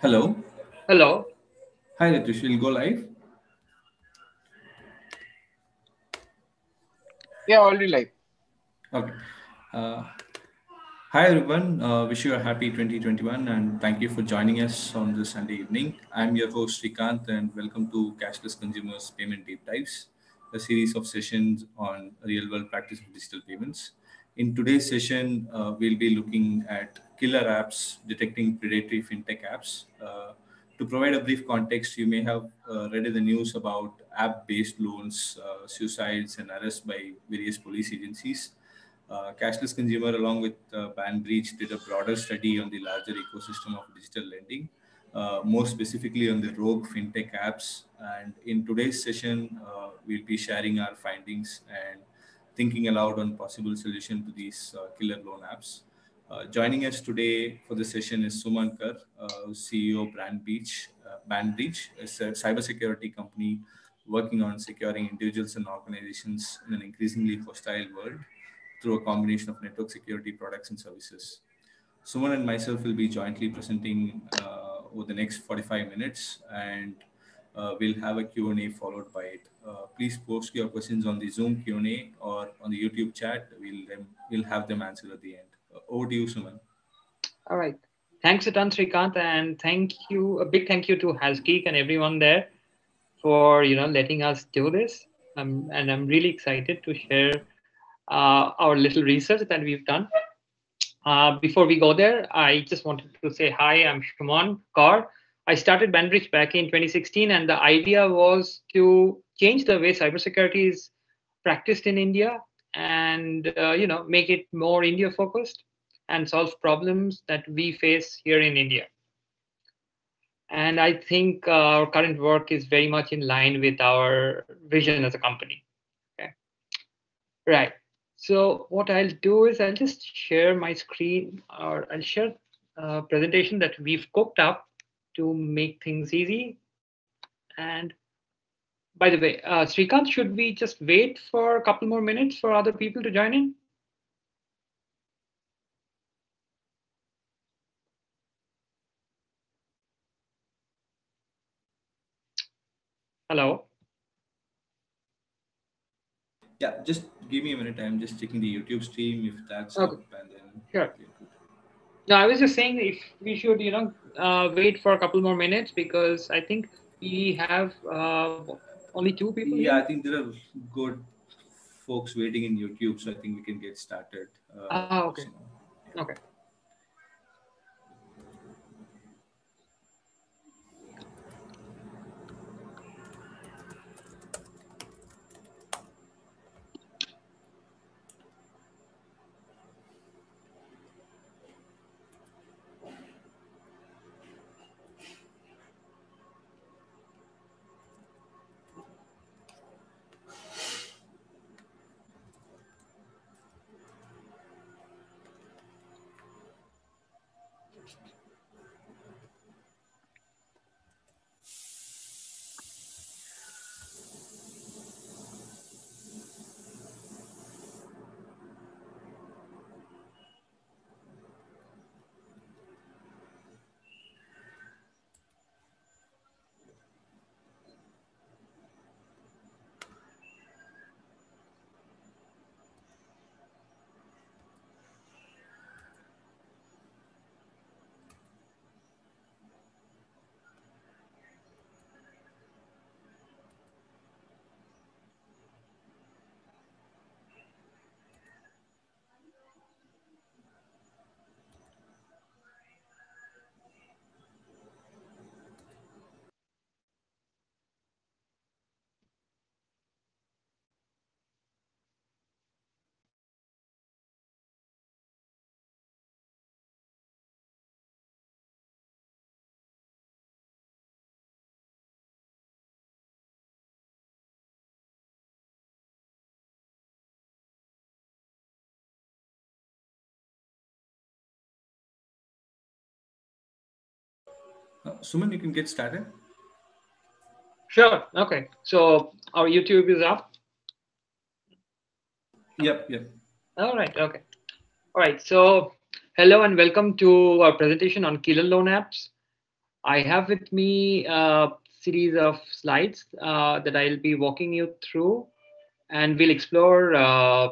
Hello. Hello. Hi, Ritush. We'll go live. Yeah, already live. Okay. Uh, hi, everyone. Uh, wish you a happy 2021 and thank you for joining us on this Sunday evening. I'm your host, Srikanth, and welcome to Cashless Consumers Payment Deep Dives, a series of sessions on real world practice of digital payments. In today's session, uh, we'll be looking at killer apps detecting predatory fintech apps. Uh, to provide a brief context, you may have uh, read in the news about app based loans, uh, suicides, and arrests by various police agencies. Uh, Cashless Consumer, along with uh, Banbreach, did a broader study on the larger ecosystem of digital lending, uh, more specifically on the rogue fintech apps. And in today's session, we'll be sharing our findings and thinking aloud on possible solution to these uh, killer loan apps. Uh, joining us today for the session is Suman Kar, uh, CEO of Banbreach, uh, Banbreach, a cybersecurity company working on securing individuals and organizations in an increasingly hostile world through a combination of network security products and services. Suman and myself will be jointly presenting uh, over the next 45 minutes and uh, we'll have a Q&A followed by it. Uh, please post your questions on the Zoom Q&A or on the YouTube chat. We'll, we'll have them answered at the end. Uh, over to you, Suman. All right. Thanks a ton, Srikanth, and thank you, a big thank you to HasGeek and everyone there for you know letting us do this. Um, and I'm really excited to share uh, our little research that we've done. Uh, before we go there, I just wanted to say hi. I'm Suman Kar. I started Banbreach back in 2016, and the idea was to change the way cybersecurity is practiced in India and uh, you know make it more India focused and solve problems that we face here in India. And I think uh, our current work is very much in line with our vision as a company. Okay. Right. So what I'll do is I'll just share my screen or I'll share a presentation that we've cooked up to make things easy. And by the way, uh, Srikanth, should we just wait for a couple more minutes for other people to join in? Hello. Yeah, just give me a minute. I'm just checking the YouTube stream if that's Okay. up and then. Sure. No, I was just saying if we should, you know, uh, wait for a couple more minutes because I think we have uh, only two people. Yeah, I think there are good folks waiting in YouTube, so I think we can get started. Uh, Ah, okay. so- Okay. Uh, Suman, you can get started. Sure. Okay. So our YouTube is up. Yep, yep. All right. Okay. All right. So hello and welcome to our presentation on killer loan apps. I have with me a series of slides uh, that I'll be walking you through, and we'll explore uh,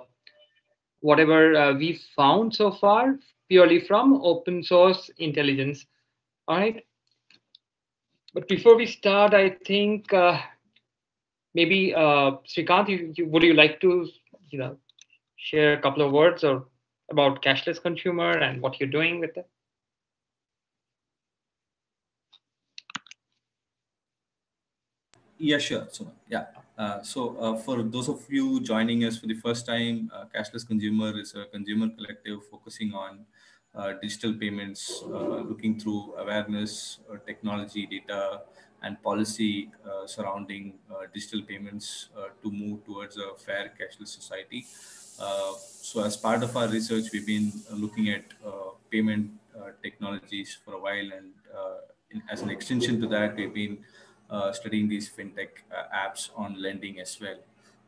whatever uh, we've found so far purely from open source intelligence. All right. But before we start, I think uh, maybe uh, Srikanth, you, you, would you like to, you know, share a couple of words or about cashless consumer and what you're doing with it? Yeah, sure. So, yeah. Uh, so, uh, for those of you joining us for the first time, uh, Cashless Consumer is a consumer collective focusing on digital payments, uh, looking through awareness, uh, technology, data, and policy surrounding digital payments to move towards a fair cashless society. so, as part of our research, we've been looking at payment technologies for a while, and in, as an extension to that, we've been uh, studying these fintech uh, apps on lending as well.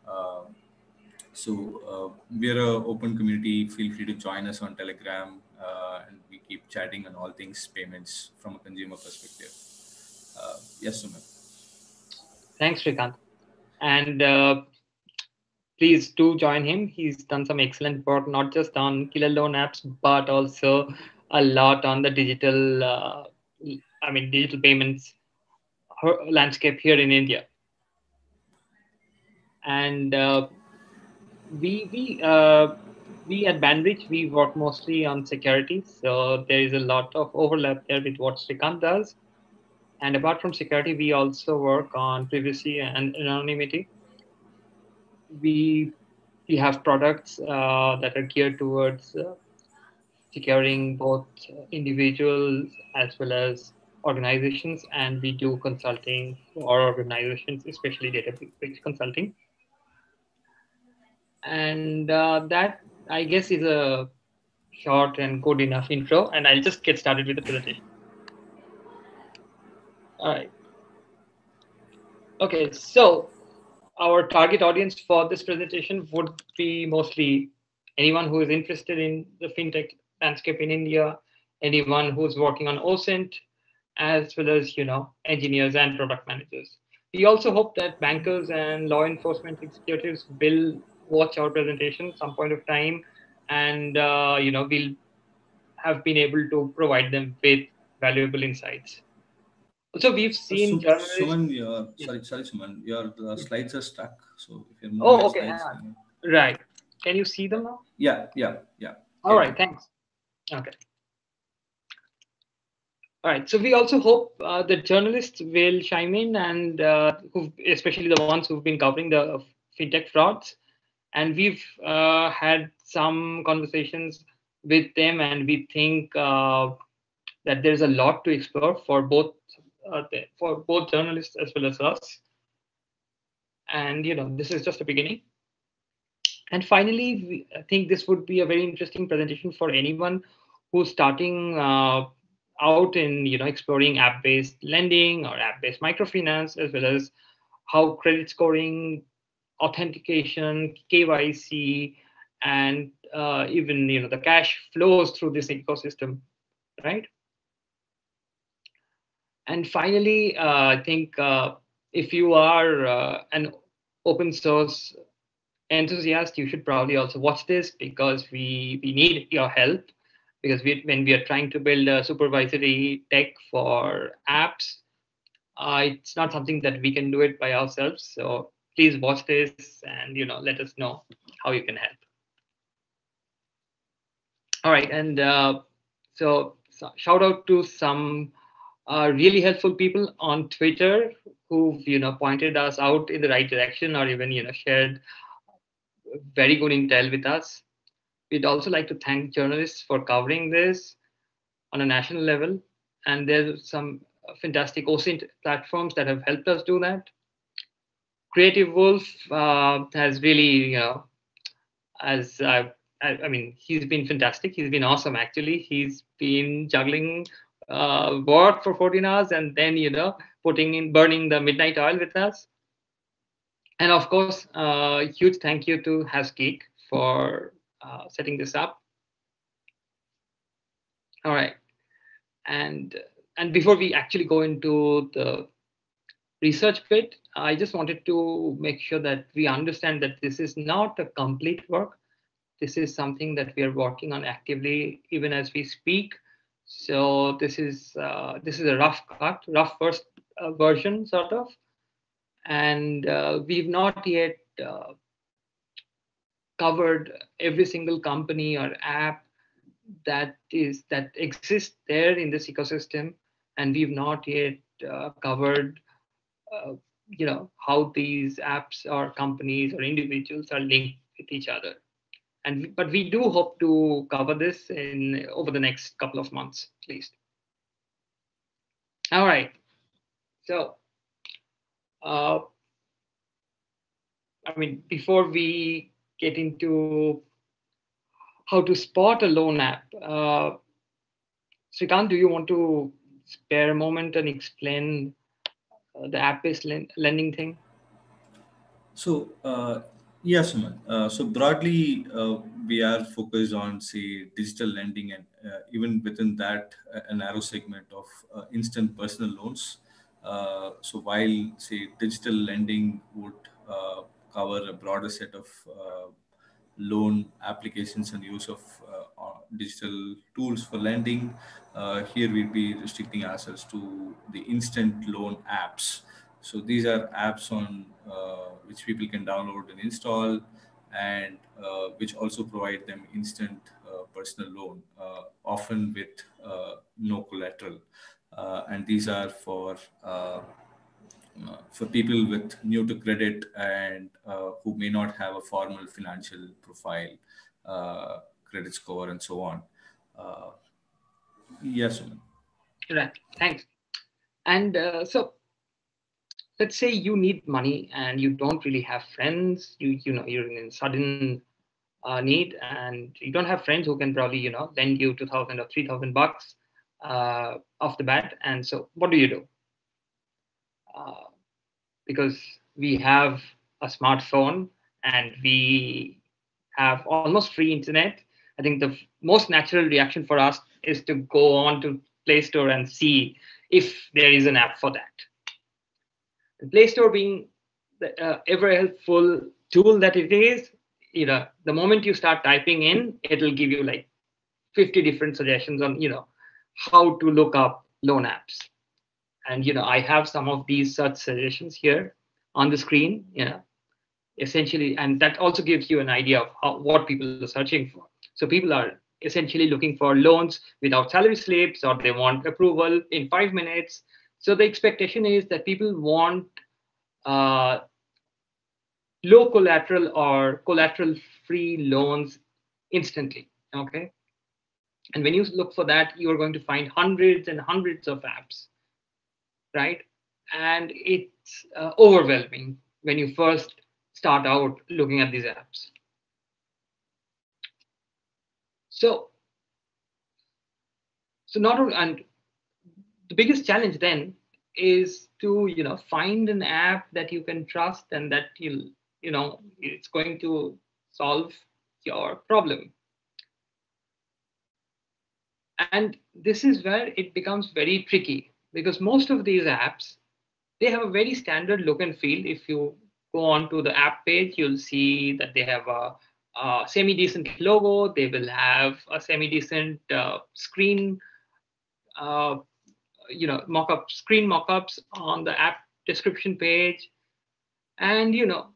Uh, so uh, we're an open community. Feel free to join us on Telegram, uh, and we keep chatting on all things payments from a consumer perspective. yes, Suman. Thanks, Srikanth. And please do join him. He's done some excellent work, not just on killer loan apps, but also a lot on the digital, I mean, digital payments landscape here in India. And uh, we we uh, we at Banbreach, we work mostly on security, so there is a lot of overlap there with what Srikanth does. And apart from security, we also work on privacy and anonymity. We we have products uh, that are geared towards uh, securing both individuals as well as organizations and we do consulting for organizations, especially database consulting. And uh, that, I guess, is a short and good enough intro. And I'll just get started with the presentation. All right. Okay, so our target audience for this presentation would be mostly anyone who is interested in the fintech landscape in India, anyone who's working on OSINT, as well as you know engineers and product managers. We also hope that bankers and law enforcement executives will watch our presentation some point of time, and uh, you know we'll have been able to provide them with valuable insights. So we've seen. So, Suman, your, sorry, sorry, Suman, your uh, slides are stuck. So if you're oh, okay, slides, right. Can you see them now? Yeah, yeah, yeah. All yeah. right, thanks. Okay. All right. So we also hope uh, the journalists will chime in, and uh, especially the ones who've been covering the fintech frauds. And we've uh, had some conversations with them, and we think uh, that there's a lot to explore for both uh, for both journalists as well as us. And you know, this is just a beginning. And finally, we, I think this would be a very interesting presentation for anyone who's starting uh, out in you know exploring app-based lending or app-based microfinance as well as how credit scoring authentication kyc and uh, even you know the cash flows through this ecosystem right and finally uh, i think uh, if you are uh, an open source enthusiast you should probably also watch this because we we need your help because we, when we are trying to build a supervisory tech for apps, uh, it's not something that we can do it by ourselves. So please watch this and you know let us know how you can help. All right, and uh, so, so, shout out to some uh, really helpful people on Twitter who've you know pointed us out in the right direction or even you know shared very good intel with us. We'd also like to thank journalists for covering this on a national level. And there's some fantastic OSINT platforms that have helped us do that. Creative Wolf uh, has really, you know, as I, I, I, mean, he's been fantastic. He's been awesome, actually. He's been juggling uh, work for 14 hours and then, you know, putting in, burning the midnight oil with us. And of course, uh, huge thank you to HasGeek for uh, setting this up. All right. And and before we actually go into the research bit, I just wanted to make sure that we understand that this is not a complete work. This is something that we are working on actively, even as we speak. So this is uh, this is a rough cut, rough first uh, version, sort of, and uh, we've not yet uh, covered every single company or app that is that exists there in this ecosystem, and we've not yet uh, covered uh, you know how these apps or companies or individuals are linked with each other. And but we do hope to cover this in over the next couple of months at least. All right. So uh, i mean before we get into how to spot a loan app uh, Srikanth, do you want to spare a moment and explain the app-based lending thing? So uh, yes, Suman. Uh, so broadly, uh, we are focused on say digital lending, and uh, even within that, a narrow segment of uh, instant personal loans. so while say digital lending would cover a broader set of loan applications and use of digital tools for lending. Uh, here we'll be restricting ourselves to the instant loan apps. So these are apps on uh, which people can download and install, and uh, which also provide them instant uh, personal loan, uh, often with uh, no collateral. and these are for for people with new to credit and who may not have a formal financial profile credit score, and so on. Uh, yes, Suman. Right. Thanks. And uh, so, let's say you need money and you don't really have friends. You you know you're in sudden uh, need and you don't have friends who can probably you know lend you two thousand or three thousand bucks uh, off the bat. And so, what do you do? Because we have a smartphone and we have almost free internet I think the most natural reaction for us is to go on to Play Store and see if there is an app for that. The Play Store being the uh, ever helpful tool that it is, you know, the moment you start typing in, it'll give you like 50 different suggestions on, you know, how to look up loan apps. And, you know, I have some of these such suggestions here on the screen, you know, essentially, and that also gives you an idea of how, what people are searching for. So people are essentially looking for loans without salary slips or they want approval in five minutes. So the expectation is that people want uh, low collateral or collateral free loans instantly. Okay. And when you look for that, you're going to find hundreds and hundreds of apps, right? And it's uh, overwhelming when you first start out looking at these apps. So, so not only, and the biggest challenge then is to you know find an app that you can trust and that you'll you know it's going to solve your problem and this is where it becomes very tricky because most of these apps they have a very standard look and feel if you go on to the app page you'll see that they have a uh, semi-decent logo. They will have a semi-decent uh, screen, uh, you know, mock-up screen mock-ups on the app description page, and you know,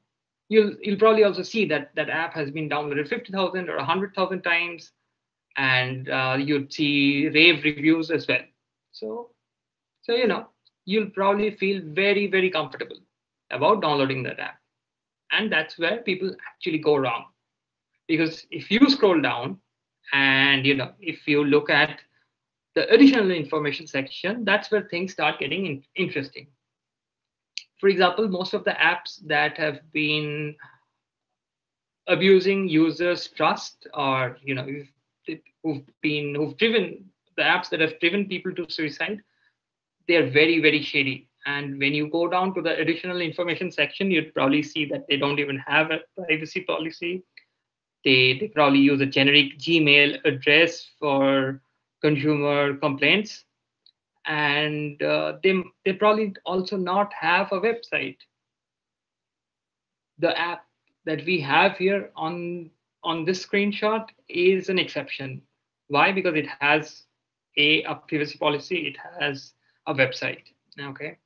you'll you'll probably also see that that app has been downloaded 50,000 or 100,000 times, and uh, you'd see rave reviews as well. So, so you know, you'll probably feel very very comfortable about downloading that app, and that's where people actually go wrong. Because if you scroll down and you know if you look at the additional information section that's where things start getting in interesting. For example most of the apps that have been abusing users trust or you know who've been who've driven the apps that have driven people to suicide they're very very shady and when you go down to the additional information section you'd probably see that they don't even have a privacy policy they, they probably use a generic Gmail address for consumer complaints. and uh, they they probably also not have a website. The app that we have here on on this screenshot is an exception. Why? Because it has a, a privacy policy. It has a website. Okay.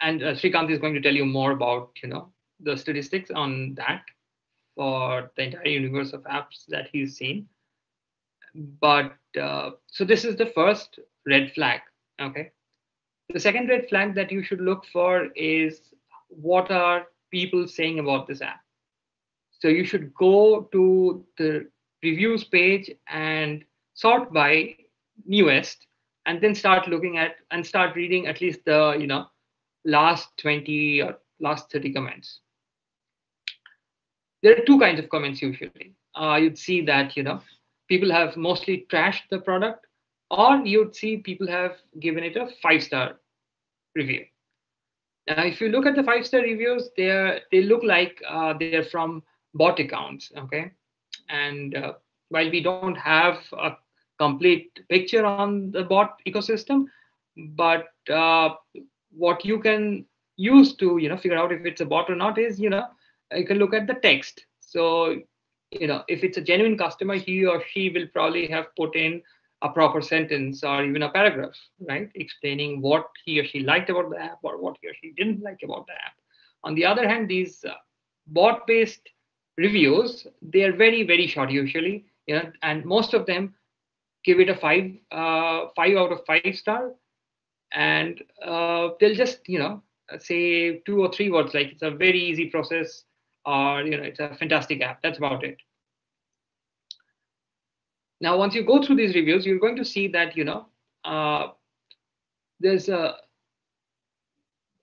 And uh, Srikanth is going to tell you more about you know the statistics on that for the entire universe of apps that he's seen. But uh, so this is the first red flag. Okay. The second red flag that you should look for is what are people saying about this app. So you should go to the reviews page and sort by newest and then start looking at and start reading at least the you know last 20 or last 30 comments. There are two kinds of comments usually. Uh, you'd see that you know people have mostly trashed the product or you'd see people have given it a five star review. Now if you look at the five star reviews they are they look like uh, they're from bot accounts okay? And uh, while we don't have a complete picture on the bot ecosystem but uh, what you can use to you know figure out if it's a bot or not is you know you can look at the text. So you know if it's a genuine customer he or she will probably have put in a proper sentence or even a paragraph right explaining what he or she liked about the app or what he or she didn't like about the app. On the other hand these uh, bot based reviews they are very very short usually you know and most of them give it a five uh, five out of five star. And uh, they'll just you know say two or three words like it's a very easy process or you know it's a fantastic app. That's about it. Now once you go through these reviews you're going to see that you know uh, there's a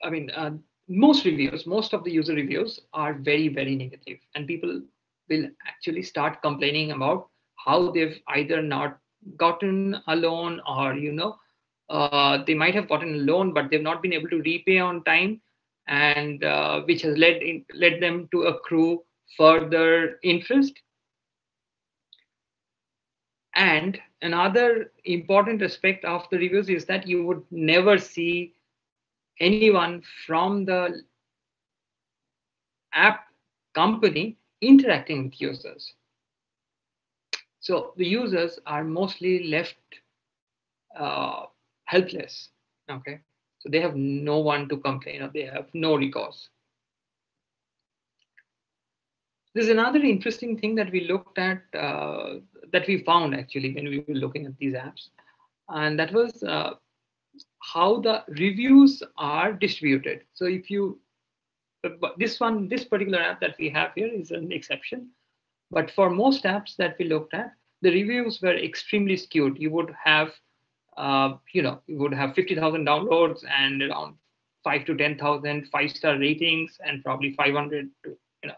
i mean uh, most reviews most of the user reviews are very very negative. And people will actually start complaining about how they've either not gotten a loan or you know uh, they might have gotten a loan but they've not been able to repay on time and uh, which has led in, led them to accrue further interest. And another important aspect of the reviews is that you would never see anyone from the app company interacting with users so the users are mostly left uh, helpless. Okay, so they have no one to complain or they have no recourse. There's another interesting thing that we looked at, uh, that we found actually when we were looking at these apps, and that was uh, how the reviews are distributed. So if you, this one, this particular app that we have here is an exception. But for most apps that we looked at, the reviews were extremely skewed. You would have, uh, you know, you would have 50,000 downloads and around five to 10,000 five-star ratings and probably 500 to, you know,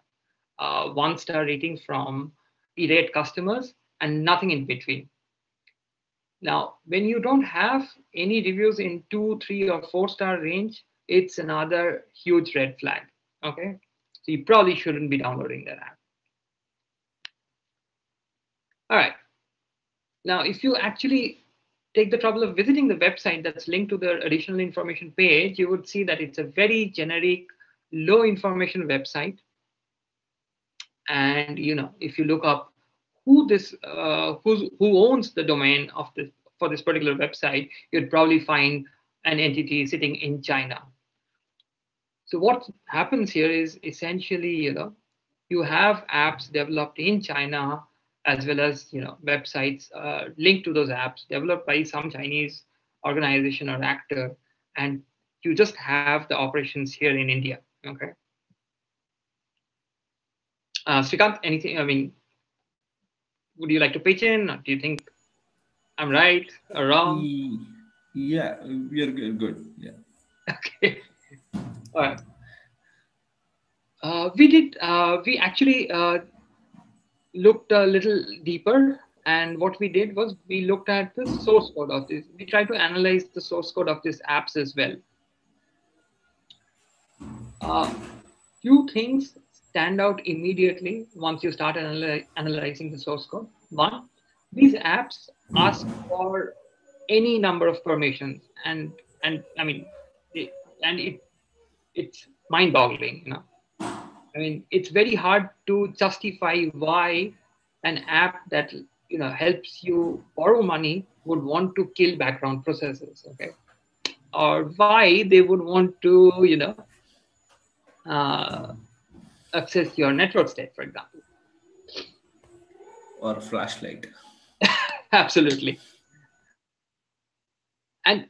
uh, one-star ratings from irate customers and nothing in between. Now, when you don't have any reviews in two, three, or four-star range, it's another huge red flag. Okay, so you probably shouldn't be downloading that app. All right. Now, if you actually take the trouble of visiting the website that's linked to the additional information page, you would see that it's a very generic, low information website. And you know, if you look up who this uh, who's, who owns the domain of this for this particular website, you'd probably find an entity sitting in China. So what happens here is essentially, you know, you have apps developed in China as well as you know websites uh, linked to those apps developed by some Chinese organization or actor, and you just have the operations here in India. Okay. Uh, Srikanth, anything? I mean, would you like to pitch in? Or do you think I'm right or wrong? Yeah, we're good. good. Yeah. Okay. All right. Uh, we did. Uh, we actually uh, looked a little deeper and what we did was we looked at the source code of this. We tried to analyze the source code of these apps as well. Uh, few things stand out immediately once you start analy- analyzing the source code. One these apps ask for any number of permissions and and i mean and it it's mind boggling you know i mean it's very hard to justify why an app that you know helps you borrow money would want to kill background processes okay? Or why they would want to you know uh, access your network state for example. Or flashlight. Absolutely. And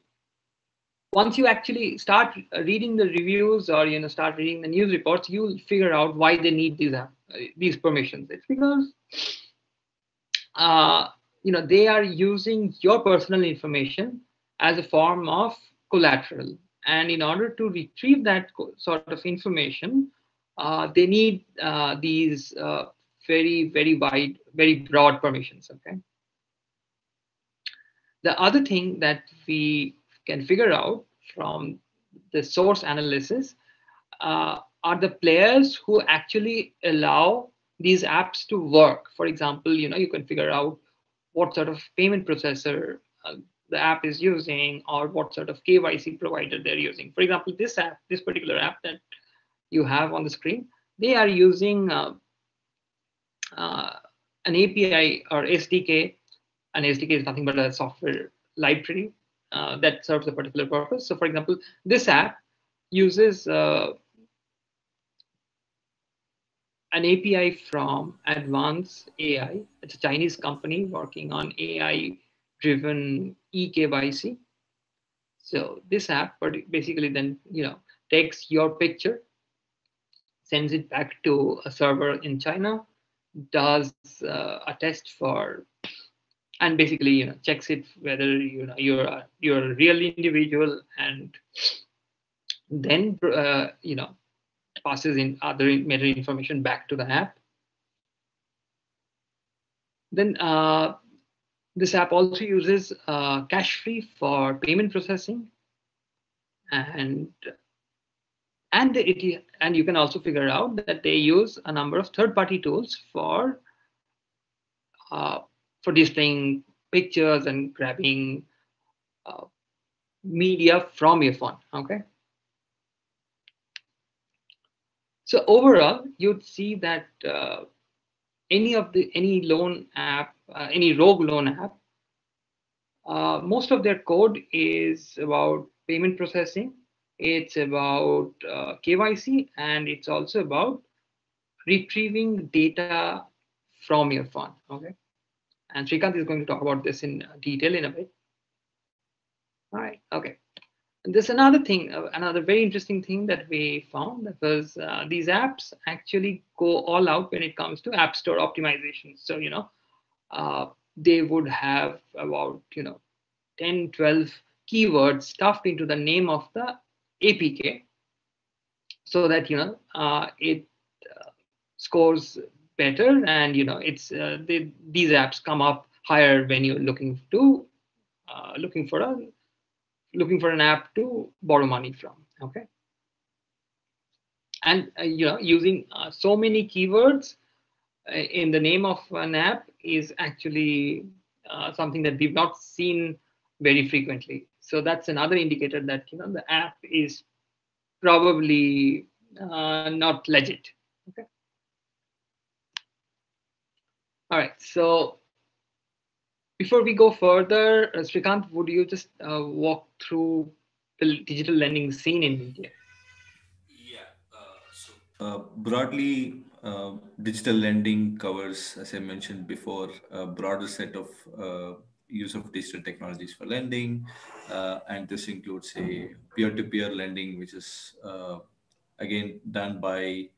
once you actually start reading the reviews or you know start reading the news reports you'll figure out why they need these uh, these permissions. It's because uh, you know they are using your personal information as a form of collateral. And in order to retrieve that sort of information uh, they need uh, these uh, very very wide very broad permissions okay? The other thing that we can figure out from the source analysis uh, are the players who actually allow these apps to work. For example, you know, you can figure out what sort of payment processor uh, the app is using or what sort of KYC provider they're using. For example, this app, this particular app that you have on the screen, they are using uh, uh, an API or SDK. An SDK is nothing but a software library uh, that serves a particular purpose. So, for example, this app uses uh, an API from Advance AI. It's a Chinese company working on AI-driven eKYC. So this app basically then you know takes your picture, sends it back to a server in China, does uh, a test for, and basically you know checks it whether you know you're a, you're a real individual, and then uh, you know passes in other meta information back to the app. Then uh, this app also uses uh, Cashfree for payment processing, and and it and you can also figure out that they use a number of third-party tools for uh, for displaying pictures and grabbing uh, media from your phone. Okay. So overall, you'd see that uh, any of the any loan app, uh, any rogue loan app, uh, most of their code is about payment processing. It's about uh, KYC, and it's also about retrieving data from your phone. Okay, and Srikanth is going to talk about this in detail in a bit. All right. Okay And there's another thing, uh, another very interesting thing that we found because uh, these apps actually go all out when it comes to app store optimization. So, you know, uh, they would have about, you know, 10, 12 keywords stuffed into the name of the APK so that, you know, uh, it uh, scores better. And, you know, it's uh, they, these apps come up higher when you're looking to looking for a looking for an app to borrow money from okay? And uh, you know using uh, so many keywords uh, in the name of an app is actually uh, something that we've not seen very frequently. So that's another indicator that you know the app is probably uh, not legit all right so before we go further, uh, Srikanth, would you just uh, walk through the digital lending scene in India? Yeah. Uh, so uh, broadly, uh, digital lending covers, as I mentioned before, a broader set of uh, use of digital technologies for lending, and this includes a peer-to-peer lending, which is again done by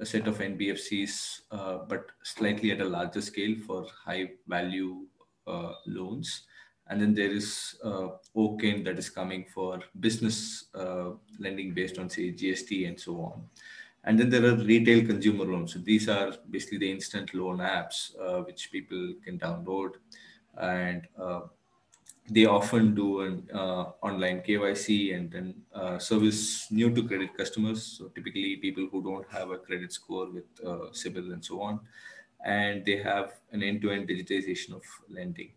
a set of NBFCs, but slightly at a larger scale for high value uh, loans. And then there is uh, OCEN that is coming for business uh, lending based on, say, GST and so on. And then there are retail consumer loans. So these are basically the instant loan apps uh, which people can download. And uh, they often do an uh, online KYC and then uh, service new to credit customers. So typically people who don't have a credit score with uh, CIBIL and so on and they have an end-to-end digitization of lending.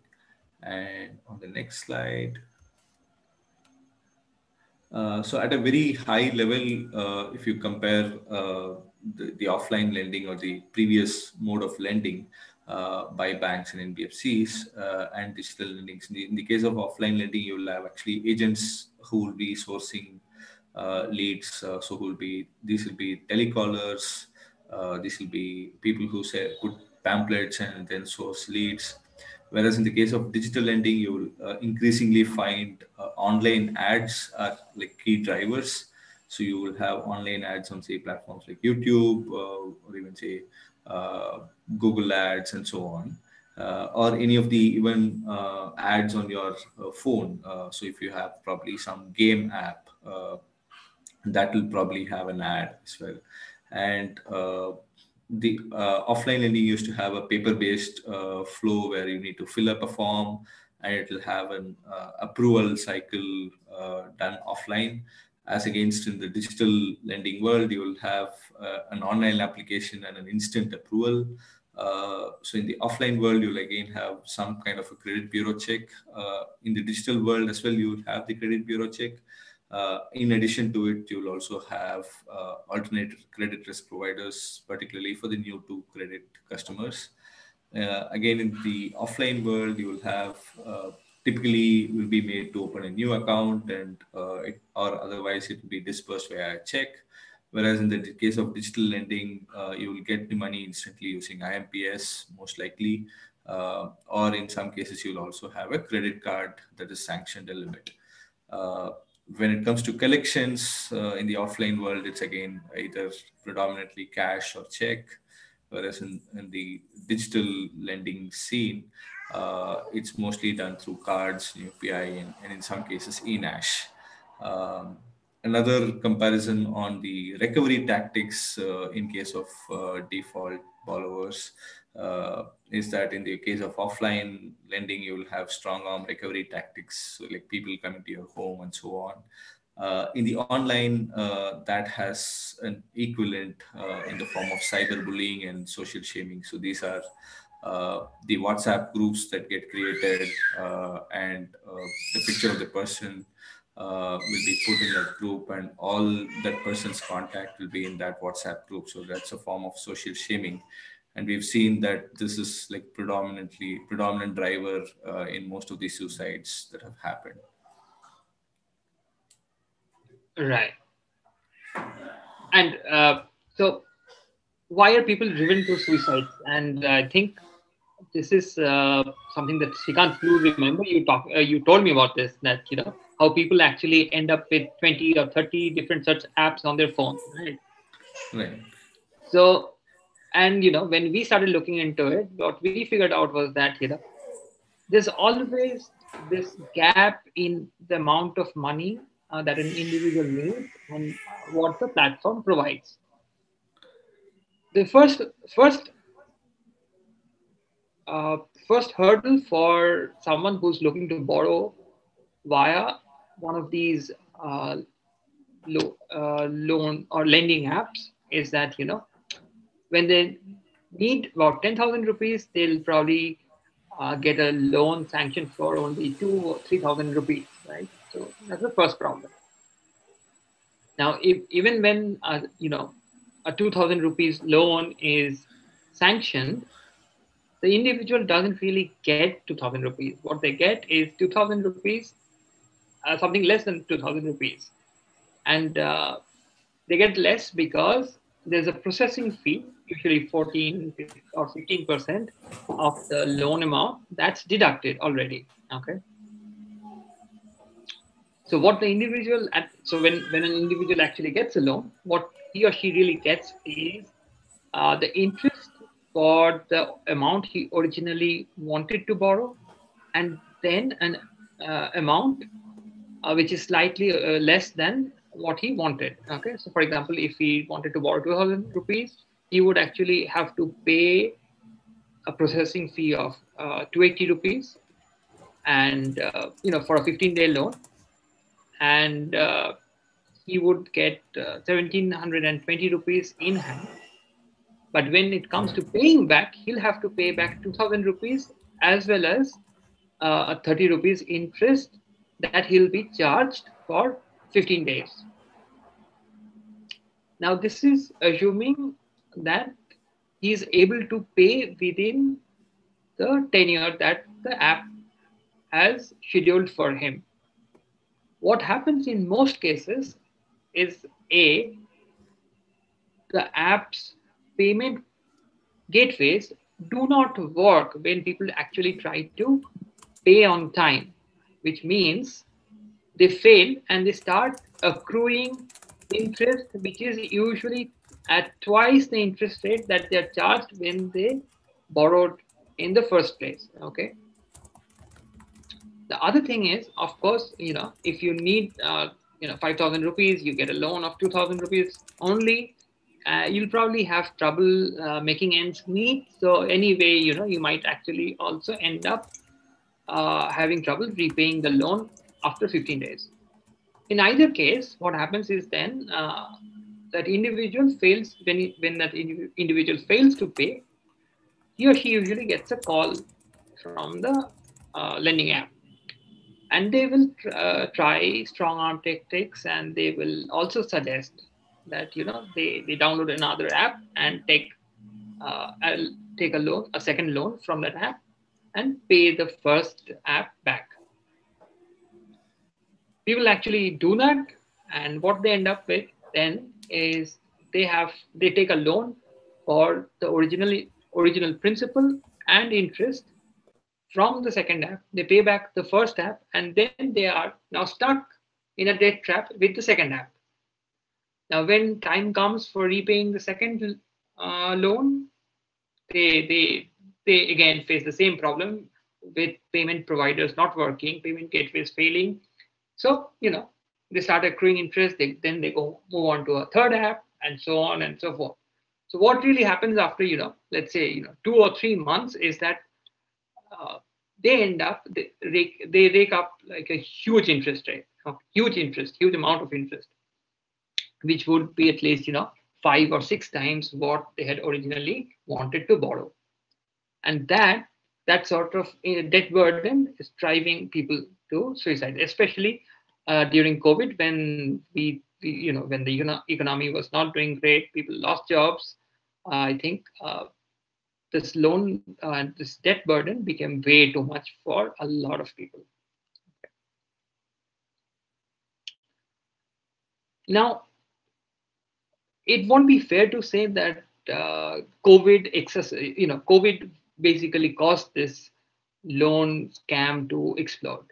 And on the next slide, uh, so at a very high level, uh, if you compare uh, the, the, offline lending or the previous mode of lending uh, by banks and NBFCs uh, and digital lending, in the, in the, case of offline lending, you will have actually agents who will be sourcing leads. so who will be these will be telecallers. these will be people who say put pamphlets and then source leads. Whereas in the case of digital lending, you will uh, increasingly find uh, online ads are like key drivers. So you will have online ads on say platforms like YouTube uh, or even say uh, Google Ads and so on. Uh, or any of the even uh, ads on your phone. so if you have probably some game app, that will probably have an ad as well. And the uh, offline lending used to have a paper-based uh, flow where you need to fill up a form and it will have an uh, approval cycle uh, done offline as against in the digital lending world you will have uh, an online application and an instant approval. Uh, so in the offline world you'll again have some kind of a credit bureau check. In the digital world as well you will have the credit bureau check. Uh, in addition to it, you'll also have uh, alternate credit risk providers, particularly for the new to credit customers. Uh, again, in the offline world, you will have uh, typically will be made to open a new account and uh, it, or otherwise it will be dispersed via a check. Whereas in the case of digital lending, uh, you will get the money instantly using IMPS, most likely, or in some cases, you'll also have a credit card that is sanctioned a limit when it comes to collections uh, in the offline world, it's again either predominantly cash or check, whereas in, in the digital lending scene, uh, it's mostly done through cards, UPI, and, and in some cases, eNACH. Um, another comparison on the recovery tactics uh, in case of uh, default borrowers uh, is that in the case of offline lending, you will have strong arm recovery tactics, so like people coming to your home and so on. Uh, in the online, uh, that has an equivalent in the form of cyberbullying and social shaming. So these are uh, the WhatsApp groups that get created, uh, and the picture of the person will be put in that group, and all that person's contact will be in that WhatsApp group. So that's a form of social shaming. And we've seen that this is like predominantly predominant driver uh, in most of these suicides that have happened. Right. And uh, so why are people driven to suicide? And i think this is uh, something that Srikanth, you remember. You talk uh, you told me about this that you know how people actually end up with 20 or 30 different such apps on their phone right? Right. So and you know when we started looking into it what we figured out was that you know there's always this gap in the amount of money uh, that an individual needs and what the platform provides. The first first uh, first hurdle for someone who's looking to borrow via one of these uh, lo- uh, loan or lending apps is that you know when they need about 10,000 rupees, they'll probably uh, get a loan sanctioned for only two or 3,000 rupees, right? So that's the first problem. Now, if, even when, uh, you know, a 2,000 rupees loan is sanctioned, the individual doesn't really get 2,000 rupees. What they get is 2,000 rupees, uh, something less than 2,000 rupees. And uh, they get less because there's a processing fee usually 14 or 15 percent of the loan amount that's deducted already okay so what the individual at so when when an individual actually gets a loan what he or she really gets is uh, the interest for the amount he originally wanted to borrow and then an uh, amount uh, which is slightly uh, less than what he wanted okay? So for example if he wanted to borrow 2000 rupees he would actually have to pay a processing fee of uh, 280 rupees and uh, you know for a 15 day loan. And uh, he would get 1720 uh, rupees in hand but when it comes to paying back he'll have to pay back 2000 rupees as well as uh, 30 rupees interest that he'll be charged for 15 days. Now, this is assuming that he is able to pay within the tenure that the app has scheduled for him. What happens in most cases is A, the app's payment gateways do not work when people actually try to pay on time, which means they fail and they start accruing interest, which is usually at twice the interest rate that they're charged when they borrowed in the first place. Okay. The other thing is, of course, you know, if you need, uh, you know, 5,000 rupees, you get a loan of 2,000 rupees only. Uh, you'll probably have trouble uh, making ends meet. So anyway, you know, you might actually also end up uh, having trouble repaying the loan after 15 days. In either case, what happens is then uh, that individual fails when he, when that individual fails to pay, he or she usually gets a call from the uh, lending app, and they will uh, try strong arm tactics, and they will also suggest that you know they they download another app and take uh, take a loan, a second loan from that app, and pay the first app back. People actually do that, and what they end up with then is they have they take a loan for the original original principal and interest from the second app. They pay back the first app, and then they are now stuck in a debt trap with the second app. Now, when time comes for repaying the second uh, loan, they they they again face the same problem with payment providers not working, payment gateways failing. So you know they start accruing interest. They, then they go move on to a third app, and so on and so forth. So what really happens after you know, let's say you know, two or three months is that uh, they end up they rake, they rake up like a huge interest rate, huge interest, huge amount of interest, which would be at least you know five or six times what they had originally wanted to borrow, and that that sort of uh, debt burden is driving people to suicide, especially uh, during COVID when we, you know, when the economy was not doing great, people lost jobs. Uh, I think uh, this loan and uh, this debt burden became way too much for a lot of people. Now, it won't be fair to say that uh, COVID excess, you know, COVID basically caused this loan scam to explode.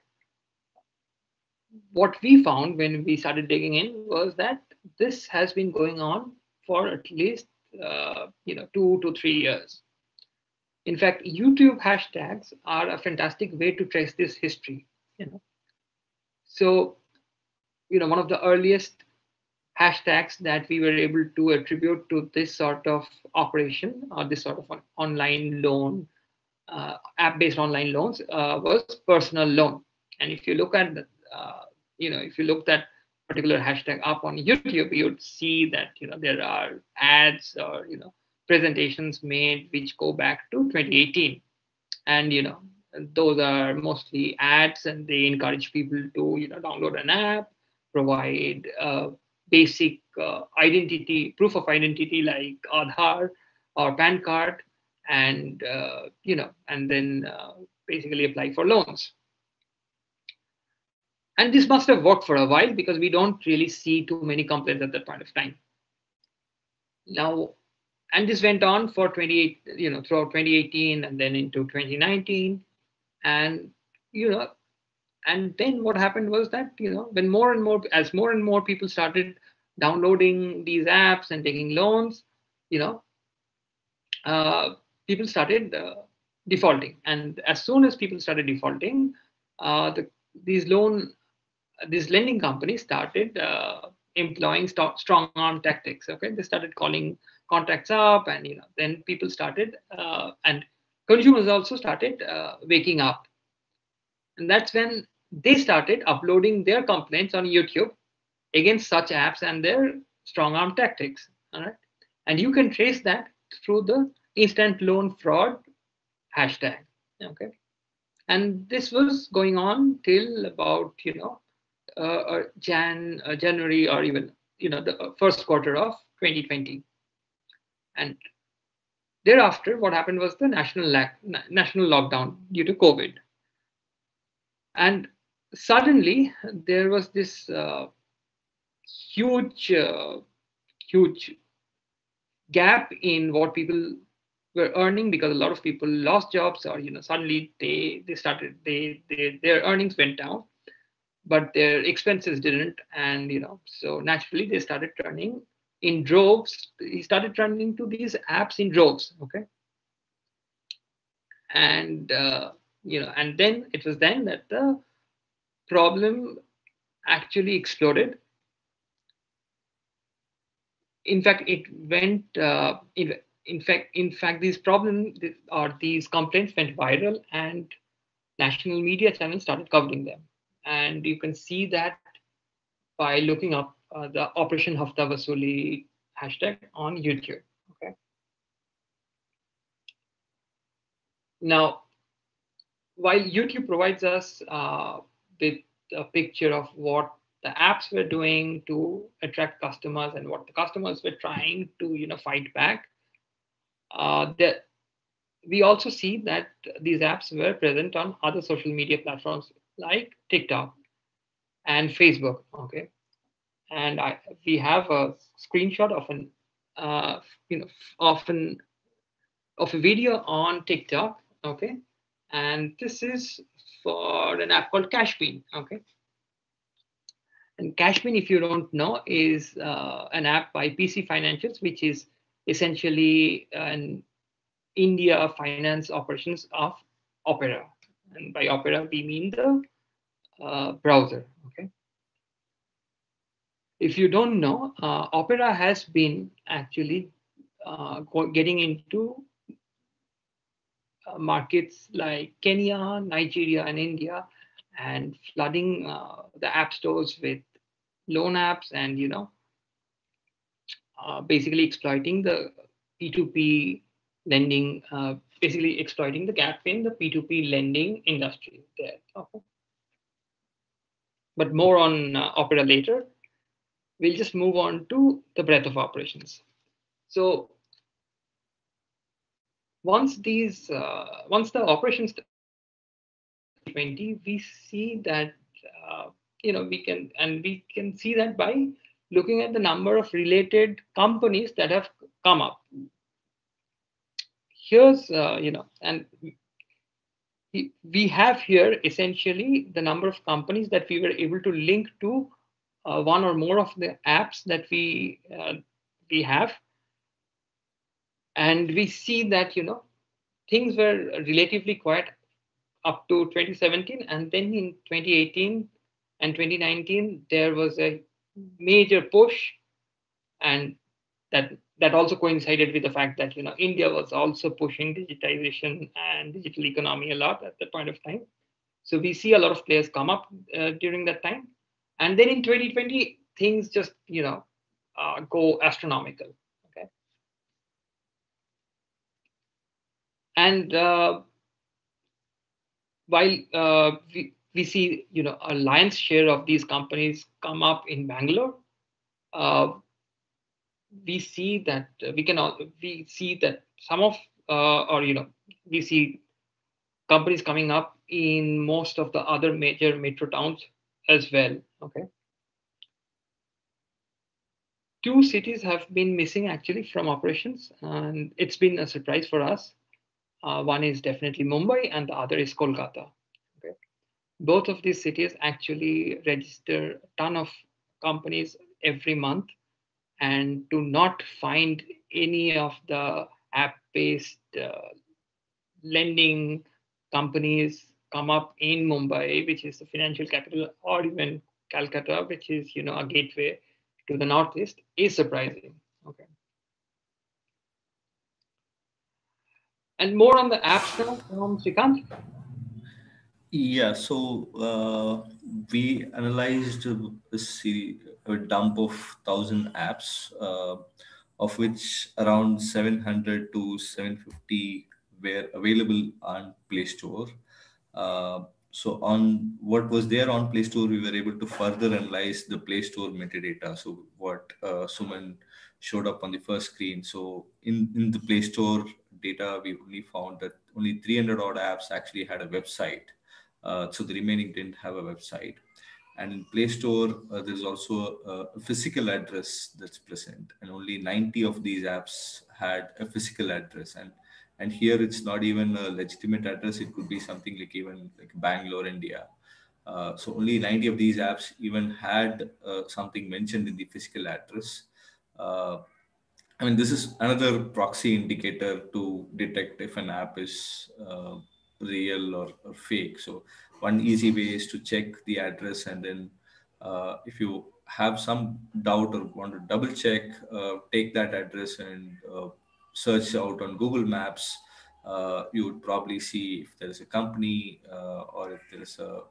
What we found when we started digging in was that this has been going on for at least uh, you know two to three years. In fact, YouTube hashtags are a fantastic way to trace this history. You know, so you know one of the earliest hashtags that we were able to attribute to this sort of operation or this sort of online loan, uh, app-based online loans uh, was personal loan. And if you look at uh, you know, if you look at particular hashtag up on YouTube, you'd see that you know there are ads or you know presentations made which go back to 2018, and you know those are mostly ads, and they encourage people to you know download an app, provide uh, basic uh, identity proof of identity like Aadhaar or PAN card, and uh, you know, and then uh, basically apply for loans and this must have worked for a while because we don't really see too many complaints at that point of time. Now, and this went on for 28, you know, throughout 2018 and then into 2019. And, you know, and then what happened was that, you know, when more and more, as more and more people started downloading these apps and taking loans, you know, uh, people started uh, defaulting. And as soon as people started defaulting, uh, the, these loan these lending companies started uh, employing st- strong arm tactics. Okay, they started calling contracts up, and you know, then people started, uh, and consumers also started uh, waking up, and that's when they started uploading their complaints on YouTube against such apps and their strong arm tactics. All right, and you can trace that through the instant loan fraud hashtag. Okay, and this was going on till about you know uh, Jan uh, January or even you know the first quarter of 2020 and thereafter what happened was the national national lockdown due to covid and suddenly there was this uh, huge uh, huge gap in what people were earning because a lot of people lost jobs or you know suddenly they they started they, they their earnings went down but their expenses didn't. And you know so naturally they started turning in droves. He started turning to these apps in droves okay? And uh, you know and then it was then that the problem actually exploded in fact it went uh, in, in fact in fact these problems or these complaints went viral and national media channels started covering them and you can see that by looking up uh, the Operation Hafta Vasooli hashtag on YouTube. Okay. Now, while YouTube provides us uh, with a picture of what the apps were doing to attract customers and what the customers were trying to, you know, fight back, uh, that we also see that these apps were present on other social media platforms like TikTok and Facebook. Okay, and I we have a screenshot of an uh, you know of an of a video on TikTok. Okay, and this is for an app called Cashbean. Okay. And Cashbean, if you don't know, is uh, an app by PC Financials, which is essentially an India finance operations of Opera. And by Opera, we mean the uh, browser. Okay. If you don't know, uh, Opera has been actually uh, getting into markets like Kenya, Nigeria, and India, and flooding uh, the app stores with loan apps, and you know, uh, basically exploiting the P2P lending, basically exploiting the gap in the P2P lending industry there. Okay but more on uh, Opera later. We'll just move on to the breadth of operations. So once these, uh, once the operations 20, we see that, uh, you know, we can, and we can see that by looking at the number of related companies that have come up. Here's, uh, you know, and we have here essentially the number of companies that we were able to link to uh, one or more of the apps that we uh, we have and we see that you know things were relatively quiet up to 2017 and then in 2018 and 2019 there was a major push and that that also coincided with the fact that you know India was also pushing digitization and digital economy a lot at that point of time. So we see a lot of players come up uh, during that time, and then in 2020 things just you know uh, go astronomical. Okay, and uh, while uh, we we see you know a lion's share of these companies come up in Bangalore. Uh, we see that uh, we can all, we see that some of uh, or you know we see companies coming up in most of the other major metro towns as well okay two cities have been missing actually from operations and it's been a surprise for us uh, one is definitely mumbai and the other is kolkata. Okay. Both of these cities actually register a ton of companies every month. And to not find any of the app-based uh, lending companies come up in Mumbai, which is the financial capital, or even Calcutta, which is you know a gateway to the northeast, is surprising. Okay. And more on the apps now Srikanth. Yeah, so uh, we analyzed a, a dump of thousand apps, uh, of which around 700 to 750 were available on Play Store. Uh, so on what was there on Play Store, we were able to further analyze the Play Store metadata. So what uh, Suman showed up on the first screen. So in, in the Play Store data, we only found that only 300 odd apps actually had a website. Uh, so the remaining didn't have a website. And in Play Store, uh, there's also a, a, physical address that's present, and only 90 of these apps had a physical address. And and here it's not even a legitimate address; it could be something like even like Bangalore, India. Uh, so only 90 of these apps even had uh, something mentioned in the physical address. I mean, this is another proxy indicator to detect if an app is uh, real or, or, fake. So one easy way is to check the address and then uh, if you have some doubt or want to double check, uh, take that address and uh, search out on Google Maps. Uh, you would probably see if there is a company uh, or if there is a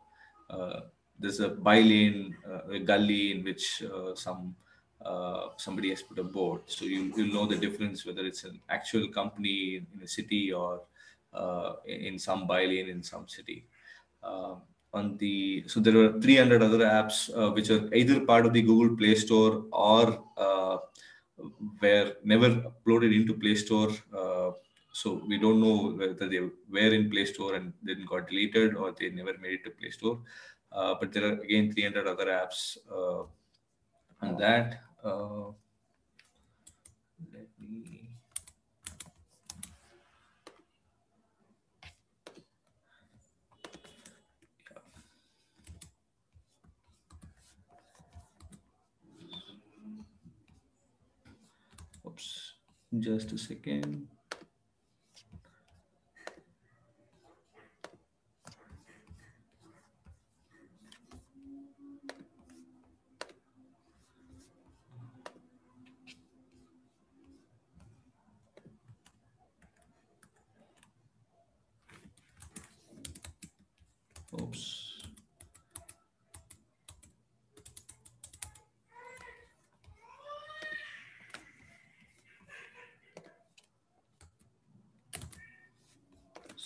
there's a bylane, a gully in which some uh, somebody has put a board. So you, you'll know the difference whether it's an actual company in a city or uh, in some bylane in some city. Uh, on the so there are 300 other apps uh, which are either part of the Google Play Store or uh, were never uploaded into Play Store. Uh, so we don't know whether they were in Play Store and then got deleted or they never made it to Play Store. but there are again 300 other apps on that uh, let me oops. Just a second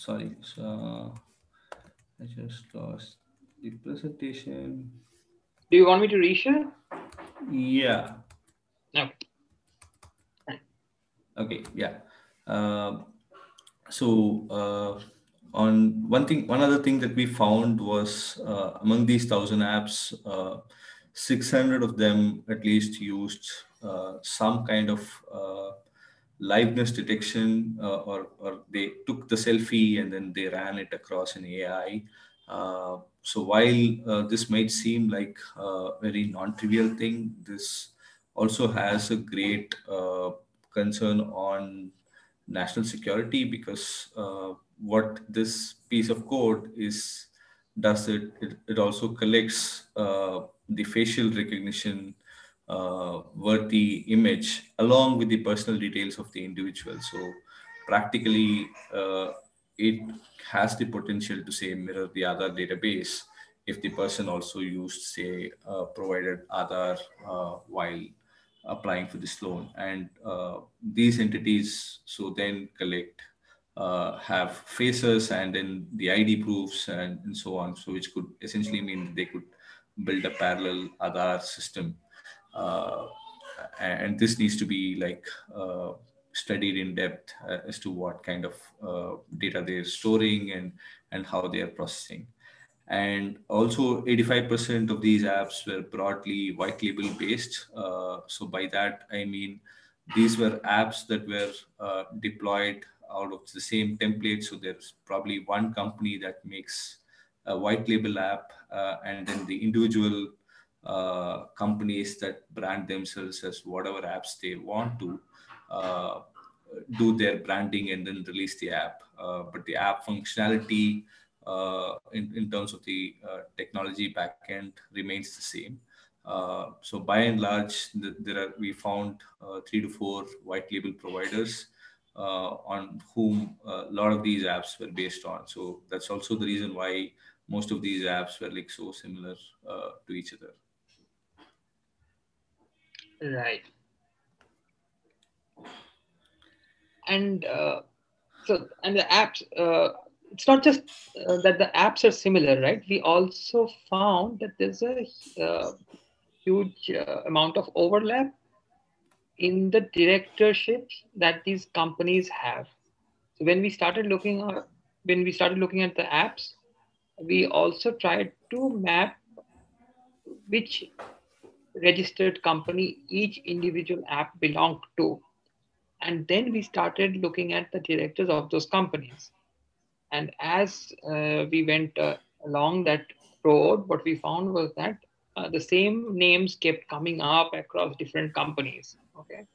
sorry so i just lost the presentation. Do you want me to reshare? Yeah. No. Okay yeah. Uh, so uh, on one thing one other thing that we found was uh, among these thousand apps uh, 600 of them at least used uh, some kind of uh, liveness detection uh, or, or they took the selfie and then they ran it across an AI. Uh, so while uh, this might seem like a very non-trivial thing, this also has a great uh, concern on national security because uh, what this piece of code is does it, it, it also collects uh, the facial recognition uh, worthy image along with the personal details of the individual. So practically, uh, it has the potential to say mirror the Aadhaar database if the person also used say uh, provided Aadhaar uh, while applying for this loan. And uh, these entities so then collect uh, have faces and then the ID proofs and, and so on. So which could essentially mean they could build a parallel Aadhaar system and this needs to be like uh, studied in depth uh, as to what kind of uh, data they're storing and and how they are processing. And also 85% of these apps were broadly white label based. Uh, so by that i mean these were apps that were uh, deployed out of the same template. So there's probably one company that makes a white label app and then the individual uh, companies that brand themselves as whatever apps they want to uh, do their branding and then release the app. Uh, but the app functionality uh, in, in terms of the uh, technology backend remains the same. so by and large, there are we found three to four white label providers on whom a lot of these apps were based on. So that's also the reason why most of these apps were like so similar to each other. Right. And uh, so, and the apps, uh, it's not just uh, that the apps are similar, right? We also found that there's a uh, huge uh, amount of overlap in the directorships that these companies have. So when we started looking when we started looking at the apps, we also tried to map which registered company each individual app belonged to. And then we started looking at the directors of those companies. And as uh, we went uh, along that road, what we found was that uh, the same names kept coming up across different companies. Okay.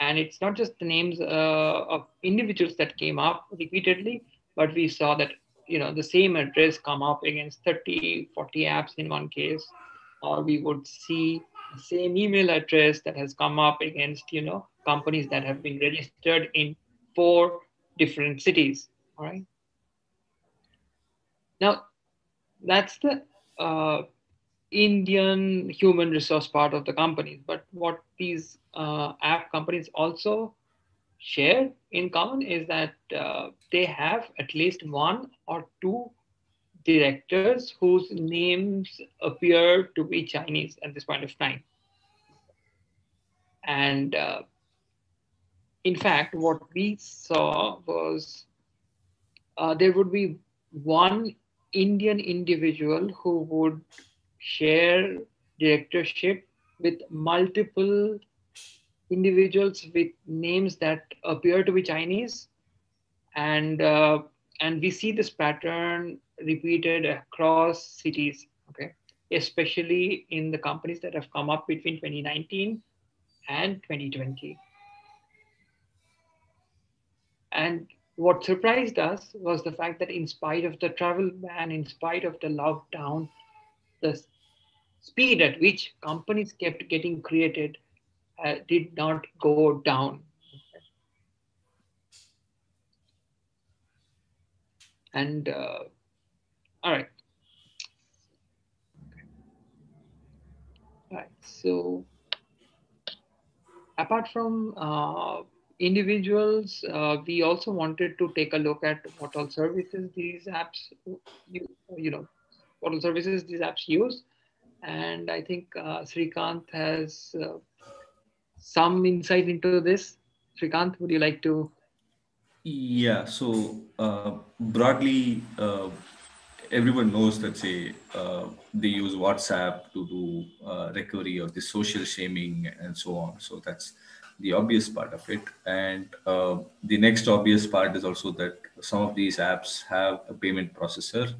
And it's not just the names uh, of individuals that came up repeatedly, but we saw that you know the same address come up against 30 40 apps in one case or we would see same email address that has come up against you know companies that have been registered in four different cities. All right. Now that's the uh, indian human resource part of the companies but what these uh, app companies also share in common is that uh, they have at least one or two directors whose names appear to be Chinese at this point of time. And uh, in fact, what we saw was uh, there would be one Indian individual who would share directorship with multiple individuals with names that appear to be Chinese, and uh, and we see this pattern repeated across cities. Okay, especially in the companies that have come up between 2019 and 2020. And what surprised us was the fact that, in spite of the travel ban, in spite of the lockdown, the speed at which companies kept getting created uh, did not go down. And uh, all right. All right. So apart from uh, individuals, uh, we also wanted to take a look at what all services these apps, you, you know, what all services these apps use. And I think uh, Srikanth has uh, some insight into this? Srikanth, would you like to? Yeah, so uh, broadly, uh, everyone knows that say uh, they use WhatsApp to do uh, recovery of the social shaming and so on. So that's the obvious part of it. And uh, the next obvious part is also that some of these apps have a payment processor.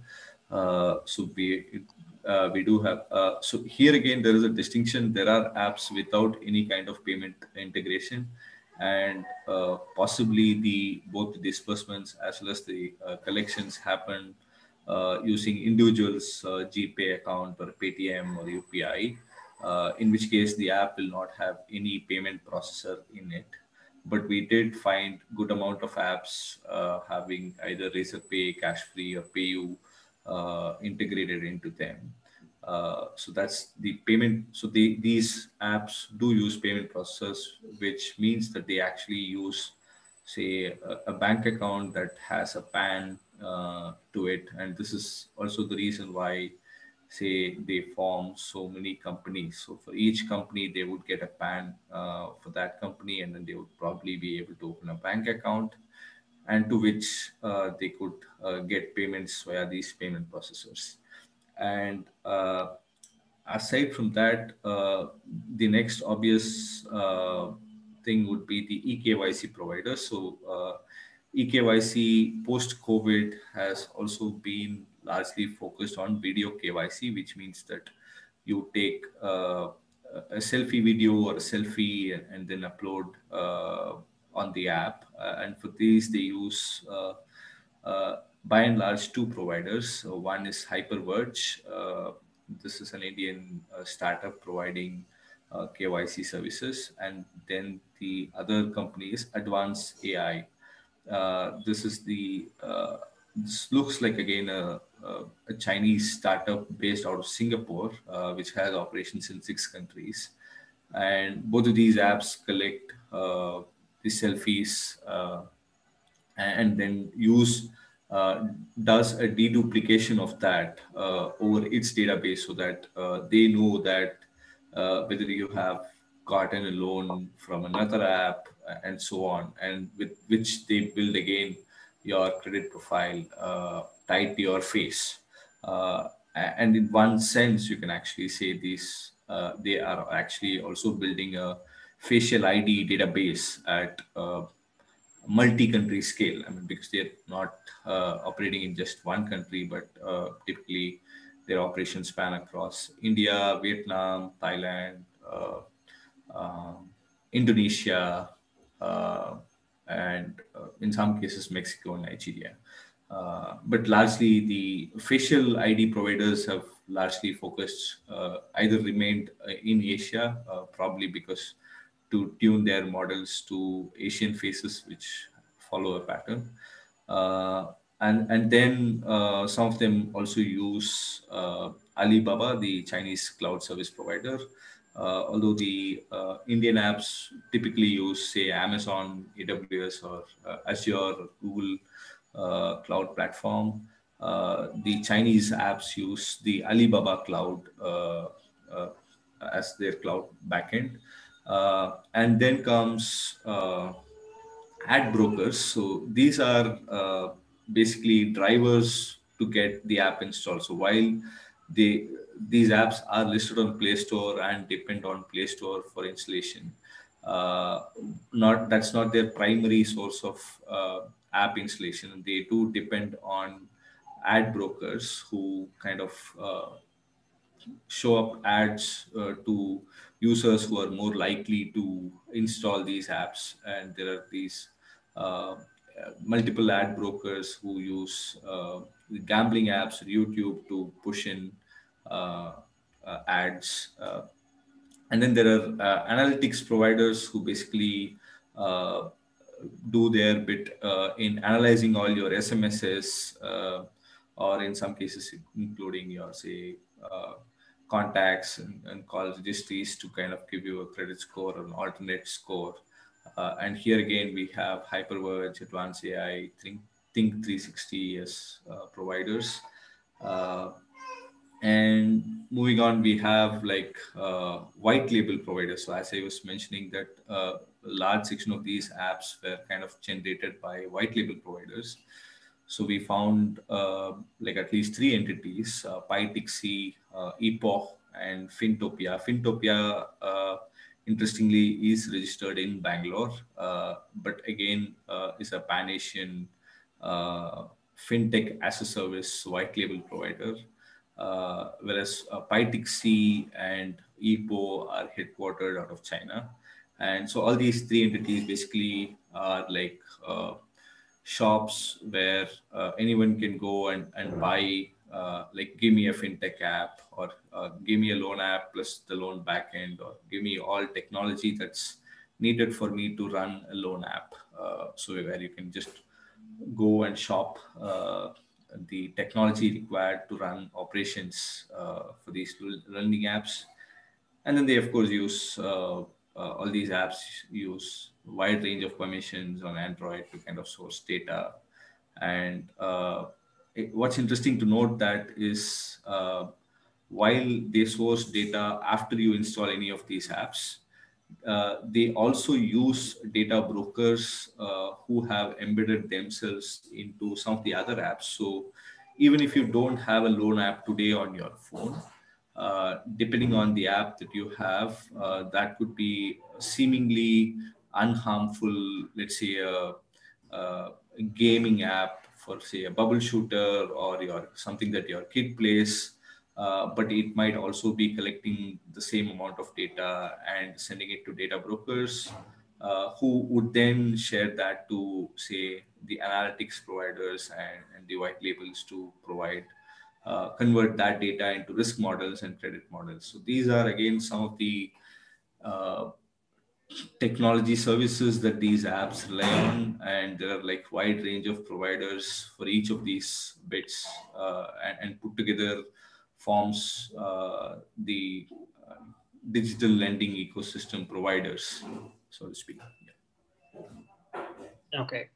Uh, so we uh, we do have uh, so here again there is a distinction there are apps without any kind of payment integration and uh, possibly the both the disbursements as well as the uh, collections happen using individuals uh, gpay account or paytm or upi in which case the app will not have any payment processor in it but we did find good amount of apps having either razorpay cash free or payu uh, integrated into them. Uh, so that's the payment. So they, these apps do use payment processors, which means that they actually use, say, a, a bank account that has a PAN uh, to it. And this is also the reason why, say, they form so many companies. So for each company, they would get a PAN uh, for that company, and then they would probably be able to open a bank account and to which uh, they could uh, get payments via these payment processors. And uh, aside from that, the next obvious thing would be the eKYC provider. So eKYC post COVID has also been largely focused on video KYC, which means that you take uh, a selfie video or a selfie and, then upload uh, on the app. Uh, and for these, they use uh, uh, by and large two providers. one is Hyperverge. this is an Indian startup providing KYC services, and then the other company is Advance AI. This is the this looks like again a, a, Chinese startup based out of Singapore, uh, which has operations in six countries. And both of these apps collect uh, the selfies uh, and then use uh, does a deduplication of that uh, over its database so that uh, they know that uh, whether you have gotten a loan from another app and so on, and with which they build again your credit profile uh, tied to your face. Uh, and in one sense, you can actually say these they are actually also building a facial ID database at multi-country scale. I mean, because they're not uh, operating in just one country, but uh, typically their operations span across India, Vietnam, Thailand, uh, um, Indonesia, uh, and uh, in some cases Mexico and Nigeria. Uh, but largely, the facial ID providers have largely focused, either remained in Asia, probably because to tune their models to Asian faces, which follow a pattern. Uh, and, and then uh, some of them also use uh, Alibaba, the Chinese cloud service provider. Although the Indian apps typically use, say, Amazon, AWS, or Azure, or Google cloud platform. Uh, the Chinese apps use the Alibaba cloud uh, uh, as their cloud backend. Uh, and then comes uh, ad brokers. So these are uh, basically drivers to get the app installed. So while they these apps are listed on Play Store and depend on Play Store for installation, uh, not that's not their primary source of uh, app installation. They do depend on ad brokers who kind of uh, show up ads uh, to users who are more likely to install these apps. And there are these uh, multiple ad brokers who use uh, gambling apps YouTube to push in ads. Uh, and then there are analytics providers who basically do their bit in analyzing all your SMSs, or in some cases, including your, say, contacts and, and call registries to kind of give you a credit score or an alternate score. Uh, and here again, we have Hyperverge, Advanced AI, Think, Think 360 as uh, providers. Uh, and moving on, we have like uh, white label providers. So as I was mentioning that uh, a large section of these apps were kind of generated by white label providers. So we found uh, like at least three entities, uh, PyTixi, uh, Epoch, and Fintopia. Fintopia, uh, interestingly, is registered in Bangalore, uh, but again, is a pan-Asian uh, fintech as a service white label provider. Whereas PyTixi and Epo are headquartered out of China. And so all these three entities basically are like shops where uh, anyone can go and, and buy uh, like give me a fintech app or uh, give me a loan app plus the loan backend or give me all technology that's needed for me to run a loan app uh, so where you can just go and shop uh, the technology required to run operations uh, for these lending apps and then they of course use uh, all these apps use wide range of permissions on Android to kind of source data. And uh, it, what's interesting to note that is uh, while they source data after you install any of these apps, uh, they also use data brokers uh, who have embedded themselves into some of the other apps. So even if you don't have a loan app today on your phone, uh, depending on the app that you have, uh, that could be seemingly unharmful, let's say a, a, gaming app for say a bubble shooter or your something that your kid plays. Uh, but it might also be collecting the same amount of data and sending it to data brokers uh, who would then share that to say the analytics providers and, and the white labels to provide uh, convert that data into risk models and credit models. So these are again some of the uh, technology services that these apps rely on, and there are like wide range of providers for each of these bits, uh, and, and, put together forms uh, the uh, digital lending ecosystem providers, so to speak. Okay.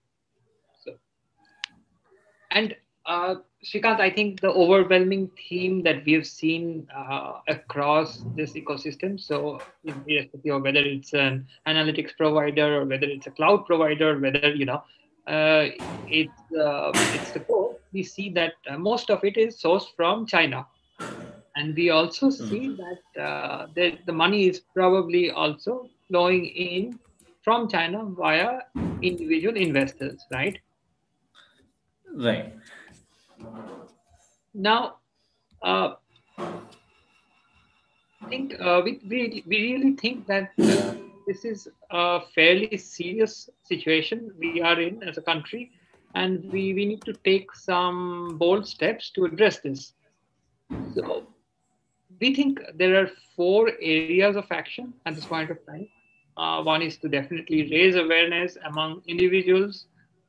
and uh, I think the overwhelming theme that we have seen uh, across this ecosystem, so whether it's an analytics provider or whether it's a cloud provider, whether you know uh, it's uh, it's the core, we see that uh, most of it is sourced from China, and we also see mm-hmm. that uh, the, the money is probably also flowing in from China via individual investors, right? Right. Now, uh, I think uh, we, we, we really think that uh, this is a fairly serious situation we are in as a country, and we, we need to take some bold steps to address this. So, we think there are four areas of action at this point of time. Uh, one is to definitely raise awareness among individuals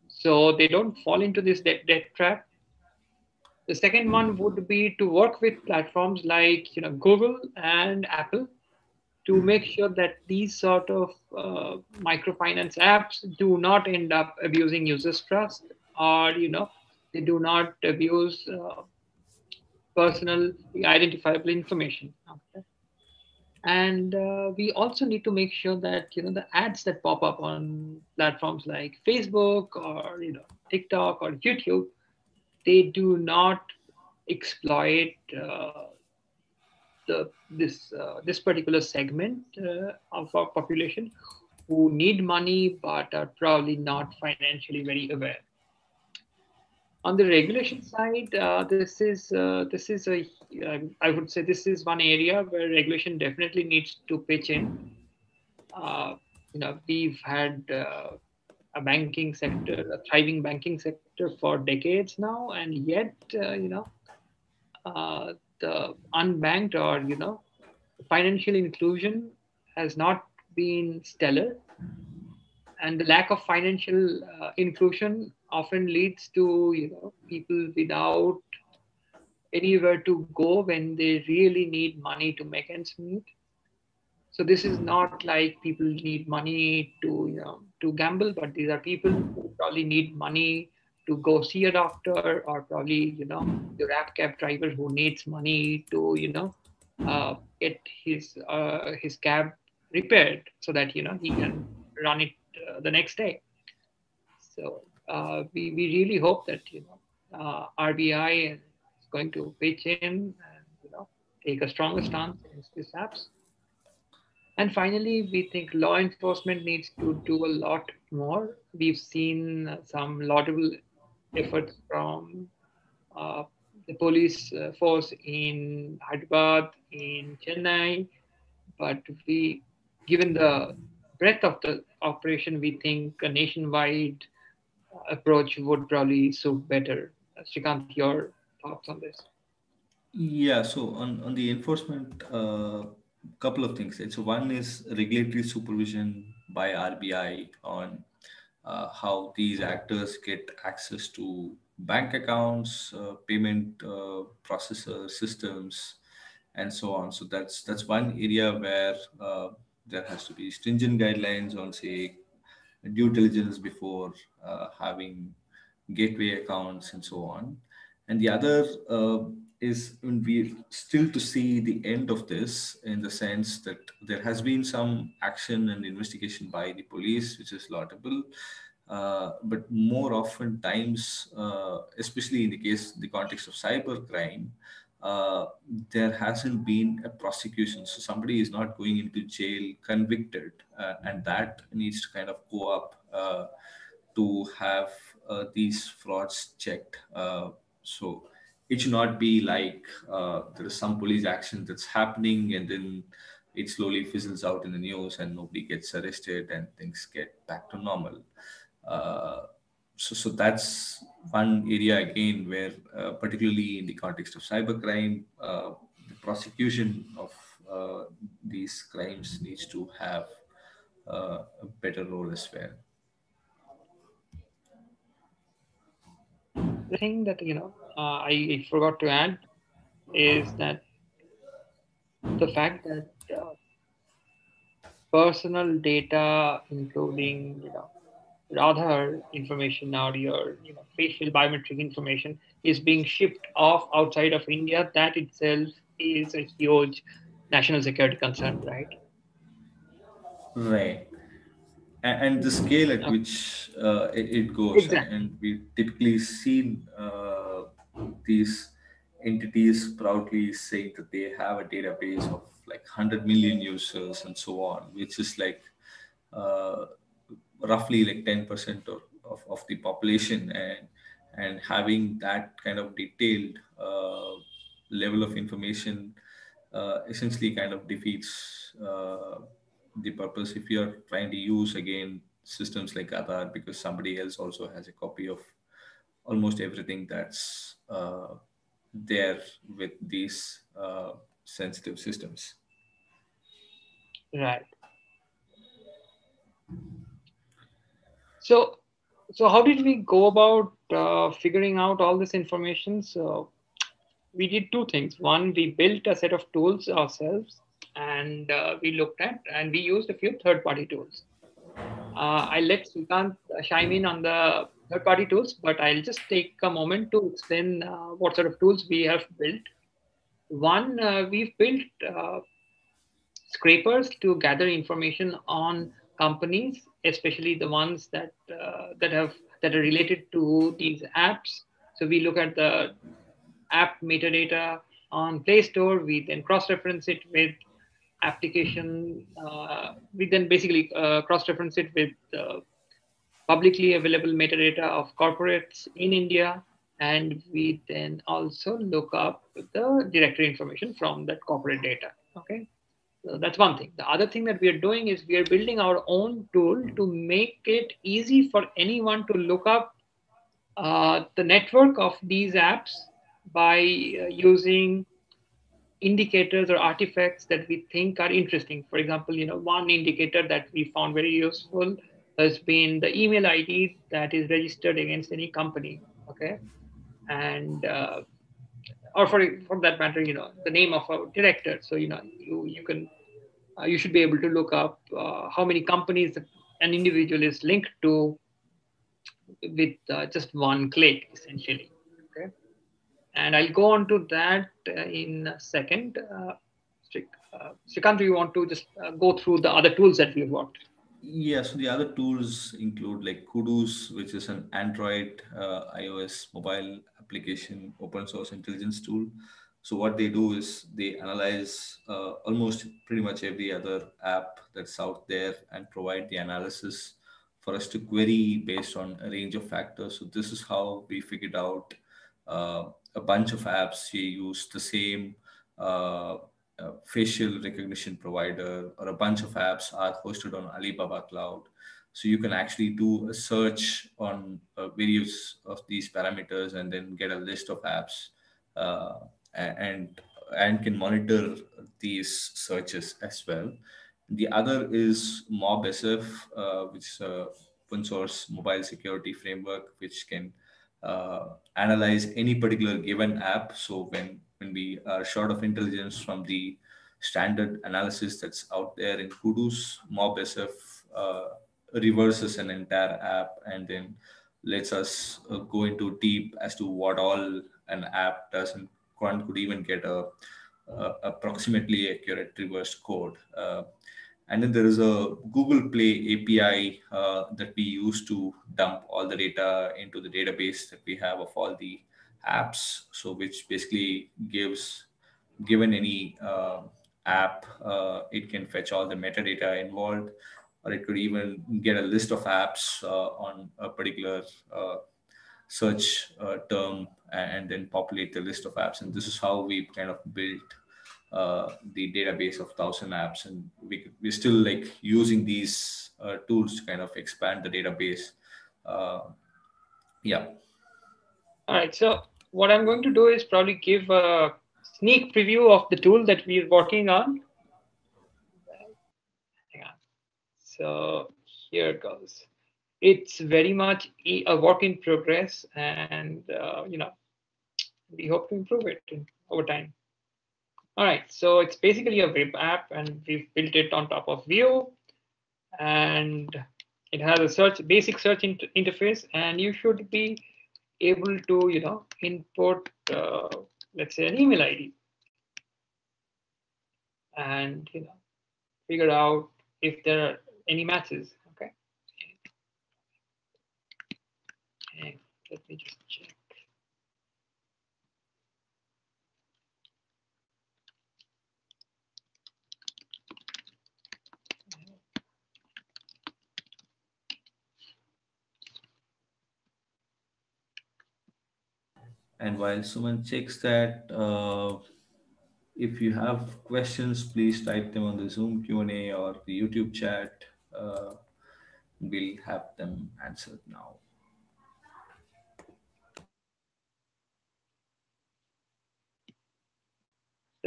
so they don't fall into this debt, debt trap. The second one would be to work with platforms like you know Google and Apple to make sure that these sort of uh, microfinance apps do not end up abusing users' trust or you know they do not abuse uh, personal identifiable information. Okay and uh, we also need to make sure that you know the ads that pop up on platforms like facebook or you know tiktok or youtube they do not exploit uh, the this uh, this particular segment uh, of our population who need money but are probably not financially very aware on the regulation side, uh, this is uh, this is a um, I would say this is one area where regulation definitely needs to pitch in. Uh, you know, we've had uh, a banking sector, a thriving banking sector for decades now, and yet uh, you know the unbanked or you know financial inclusion has not been stellar and the lack of financial uh, inclusion often leads to you know people without anywhere to go when they really need money to make ends meet. So this is not like people need money to you know to gamble but these are people who probably need money to go see a doctor or probably you know the rap cab driver who needs money to you know uh, get his uh, his cab repaired so that you know he can run it uh, the next day. So uh, we, we really hope that you know uh, RBI is going to pitch in and you know take a stronger stance against these apps. And finally, we think law enforcement needs to do a lot more. We've seen some laudable efforts from uh, the police uh, force in Hyderabad, in Chennai, but we, given the breadth of the operation, we think a nationwide approach would probably suit better. Srikanth, your thoughts on this? Yeah, so on, on the enforcement, a uh, couple of things. So one is regulatory supervision by RBI on uh, how these actors get access to bank accounts, uh, payment uh, processor systems, and so on. So that's that's one area where uh, there has to be stringent guidelines on, say, due diligence before uh, having gateway accounts and so on. And the other uh, is we still to see the end of this in the sense that there has been some action and investigation by the police, which is laudable. Uh, but more often times, uh, especially in the case, the context of cyber crime, uh, there hasn't been a prosecution. So somebody is not going into jail convicted, uh, and that needs to kind of go up uh, to have uh, these frauds checked. Uh, so it should not be like there is some police action that's happening and then it slowly fizzles out in the news and nobody gets arrested and things get back to normal so, so that's one area again where, uh, particularly in the context of cybercrime, uh, the prosecution of uh, these crimes needs to have uh, a better role as well. The thing that you know uh, I forgot to add is that the fact that uh, personal data, including you know Aadhaar information or your you know, facial biometric information is being shipped off outside of India, that itself is a huge national security concern, right? Right. And, and the scale at which uh, it, it, goes, exactly. and we typically see uh, these entities proudly saying that they have a database of like 100 million users and so on, which is like uh, roughly like 10% of, of, of, the population and and having that kind of detailed uh, level of information uh, essentially kind of defeats uh, the purpose if you're trying to use again systems like Aadhaar because somebody else also has a copy of almost everything that's uh, there with these uh, sensitive systems. Right. So, so how did we go about uh, figuring out all this information? So, we did two things. One, we built a set of tools ourselves, and uh, we looked at and we used a few third-party tools. Uh, I let Srikanth chime in on the third-party tools, but I'll just take a moment to explain uh, what sort of tools we have built. One, uh, we've built uh, scrapers to gather information on companies, especially the ones that uh, that have that are related to these apps. So we look at the app metadata on Play Store. We then cross-reference it with application. Uh, we then basically uh, cross-reference it with publicly available metadata of corporates in India. And we then also look up the directory information from that corporate data. Okay. That's one thing. The other thing that we are doing is we are building our own tool to make it easy for anyone to look up uh, the network of these apps by uh, using indicators or artifacts that we think are interesting. For example, you know, one indicator that we found very useful has been the email ID that is registered against any company. Okay, and uh, or for for that matter, you know, the name of a director. So you know, you you can you should be able to look up uh, how many companies an individual is linked to with uh, just one click, essentially. Okay, and I'll go on to that uh, in a second. Uh, Srikanth, do you want to just go through the other tools that we've worked? Yeah, so the other tools include like Koodous, which is an Android, uh, iOS mobile application open source intelligence tool. So what they do is they analyze uh, almost pretty much every other app that's out there and provide the analysis for us to query based on a range of factors. So this is how we figured out uh, a bunch of apps. We use the same uh, facial recognition provider or a bunch of apps are hosted on Alibaba Cloud. So you can actually do a search on uh, various of these parameters and then get a list of apps uh, and and can monitor these searches as well. The other is MobSF, uh, which is a open source mobile security framework, which can uh, analyze any particular given app. So when when we are short of intelligence from the standard analysis that's out there in Koodous, MobSF uh, reverses an entire app and then lets us uh, go into deep as to what all an app does and one could even get a, a approximately accurate reverse code. Uh, and then there is a Google Play API uh, that we use to dump all the data into the database that we have of all the apps. So which basically gives, given any uh, app, uh, it can fetch all the metadata involved, or it could even get a list of apps uh, on a particular uh, search uh, term and then populate the list of apps. And this is how we kind of built uh, the database of thousand apps. And we, we're still like using these uh, tools to kind of expand the database. Uh, yeah. All right so what i'm going to do is probably give a sneak preview of the tool that we're working on. Hang on. so here it goes it's very much a work in progress and uh, you know we hope to improve it over time all right, so it's basically a web app and we've built it on top of Vue. And it has a search basic search inter interface and you should be able to you know input uh, let's say an email id and you know figure out if there are any matches okay and let me just check And while someone checks that, uh, if you have questions, please type them on the Zoom Q&A or the YouTube chat. Uh, we'll have them answered now.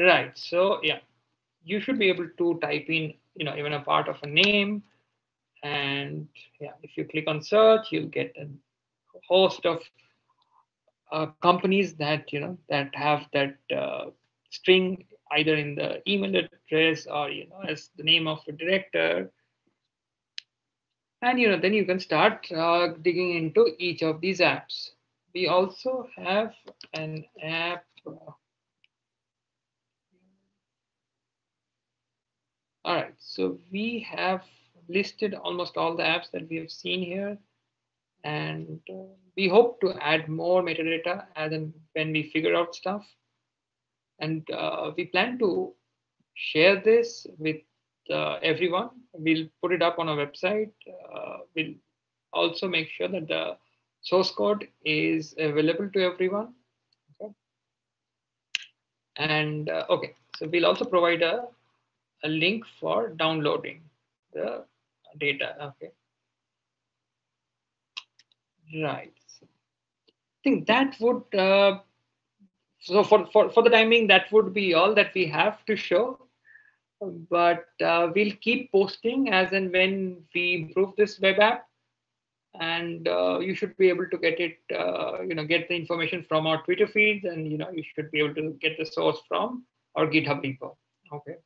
Right. So yeah, you should be able to type in, you know, even a part of a name. And yeah, if you click on search, you'll get a host of uh, companies that you know that have that uh, string either in the email address or you know as the name of a director and you know then you can start uh, digging into each of these apps we also have an app all right so we have listed almost all the apps that we have seen here. And uh, we hope to add more metadata as and when we figure out stuff. And uh, we plan to share this with uh, everyone. We'll put it up on our website. Uh, we'll also make sure that the source code is available to everyone. Okay. And uh, okay so we'll also provide a, a link for downloading the data okay Right. I think that would, uh, so for, for, for the timing, that would be all that we have to show. But uh, we'll keep posting as and when we improve this web app. And uh, you should be able to get it, uh, you know, get the information from our Twitter feeds, and you know, you should be able to get the source from our GitHub repo. Okay.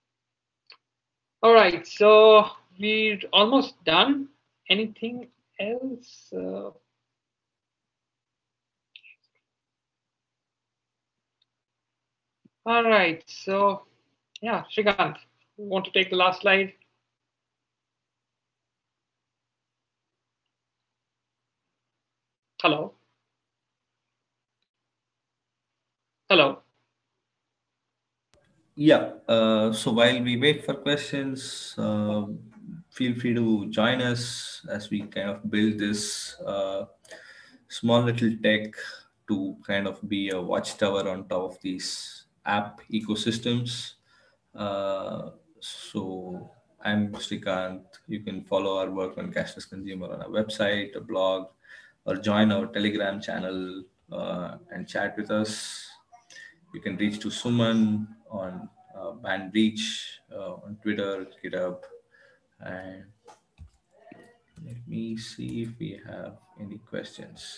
All right, so we're almost done. Anything else? Uh, All right, so yeah, Srikanth, want to take the last slide? Hello? Hello? Yeah, uh, so while we wait for questions, uh, feel free to join us as we kind of build this uh, small little tech to kind of be a watchtower on top of these app ecosystems. Uh, so I'm Srikanth. You can follow our work on cashless consumer on our website, a blog, or join our Telegram channel uh, and chat with us. You can reach to Suman on uh, Banbreach uh, on Twitter, GitHub, and let me see if we have any questions.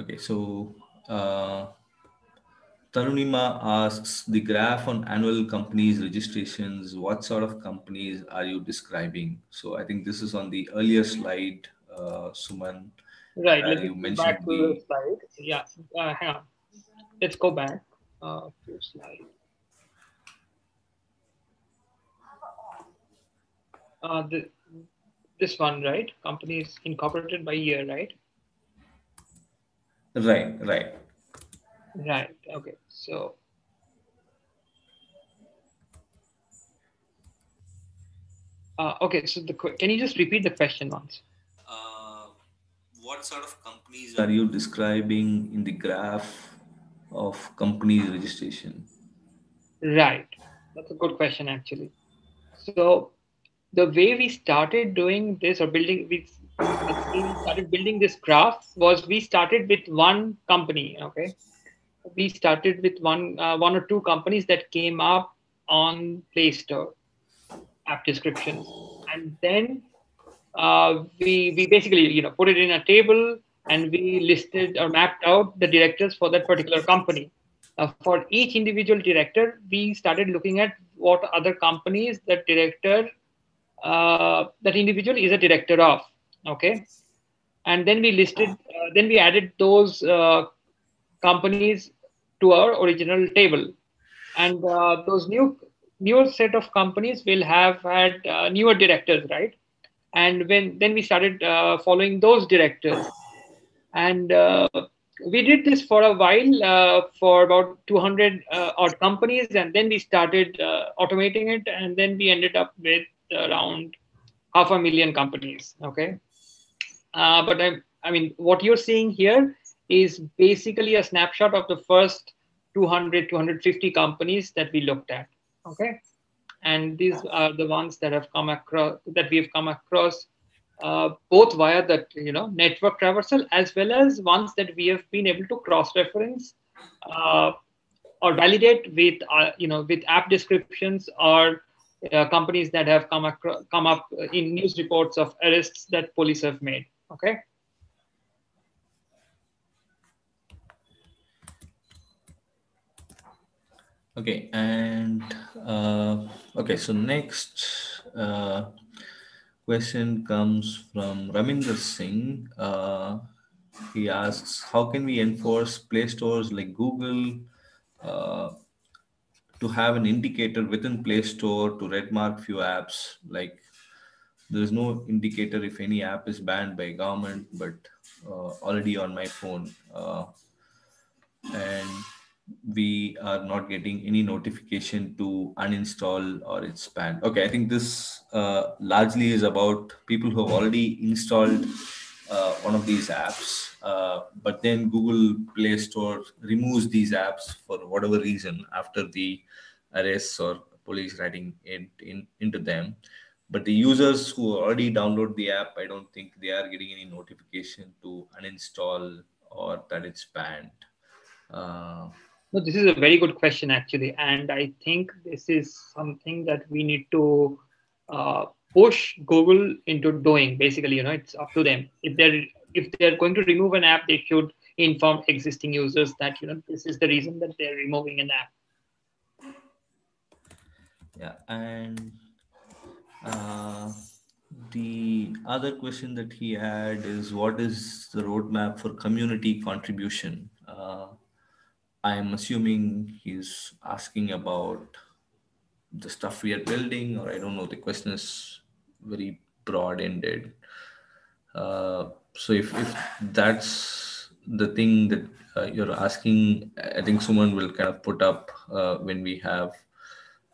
Okay, so uh, Tarunima asks the graph on annual companies registrations. What sort of companies are you describing? So I think this is on the earlier slide, uh, Suman. Right. Let you mentioned back to the, the slide. Yeah. Uh, hang on. Let's go back. Uh, to slide. Uh, the, this one, right? Company is incorporated by year, right? Right, right. Right. Okay. So uh, okay. So the can you just repeat the question once? What sort of companies are you describing in the graph of companies registration? Right. That's a good question actually. So the way we started doing this or building we we started building this graph was we started with one company okay we started with one uh, one or two companies that came up on play store app descriptions and then uh, we we basically you know put it in a table and we listed or mapped out the directors for that particular company uh, for each individual director we started looking at what other companies that director, uh, that individual is a director of. Okay, and then we listed, uh, then we added those uh, companies to our original table, and uh, those new newer set of companies will have had uh, newer directors, right? And when then we started following those directors, and we did this for a while uh, for about 200 uh, odd companies. And then we started uh, automating it. And then we ended up with around half a million companies. Okay? Uh, but I, I mean what you're seeing here is basically a snapshot of the first 200 250 companies that we looked at. Okay and these are the ones that have come across that we have come across uh, both via that you know network traversal as well as ones that we have been able to cross reference uh, or validate with uh, you know with app descriptions or uh, companies that have come across, come up in news reports of arrests that police have made. Okay okay and uh, okay so next uh, question comes from Raminder Singh. Uh, he asks, how can we enforce Play stores like Google uh, to have an indicator within Play Store to red mark few apps? Like there is no indicator if any app is banned by government, but uh, already on my phone. Uh, and we are not getting any notification to uninstall or it's banned. Okay, I think this uh, largely is about people who have already installed uh, one of these apps, uh, but then Google Play Store removes these apps for whatever reason after the arrests or police writing it in, into them. But the users who already download the app, I don't think they are getting any notification to uninstall or that it's banned. No, this is a very good question, actually. And I think this is something that we need to uh, push Google into doing. Basically, you know, it's up to them. If they're if they're going to remove an app, they should inform existing users that you know this is the reason that they're removing an app. Yeah, and uh, the other question that he had is what is the roadmap for community contribution? Uh, I'm assuming he's asking about the stuff we are building, or I don't know. The question is very broad ended. Uh, so if, if that's the thing that uh, you're asking, I think someone will kind of put up uh, when we have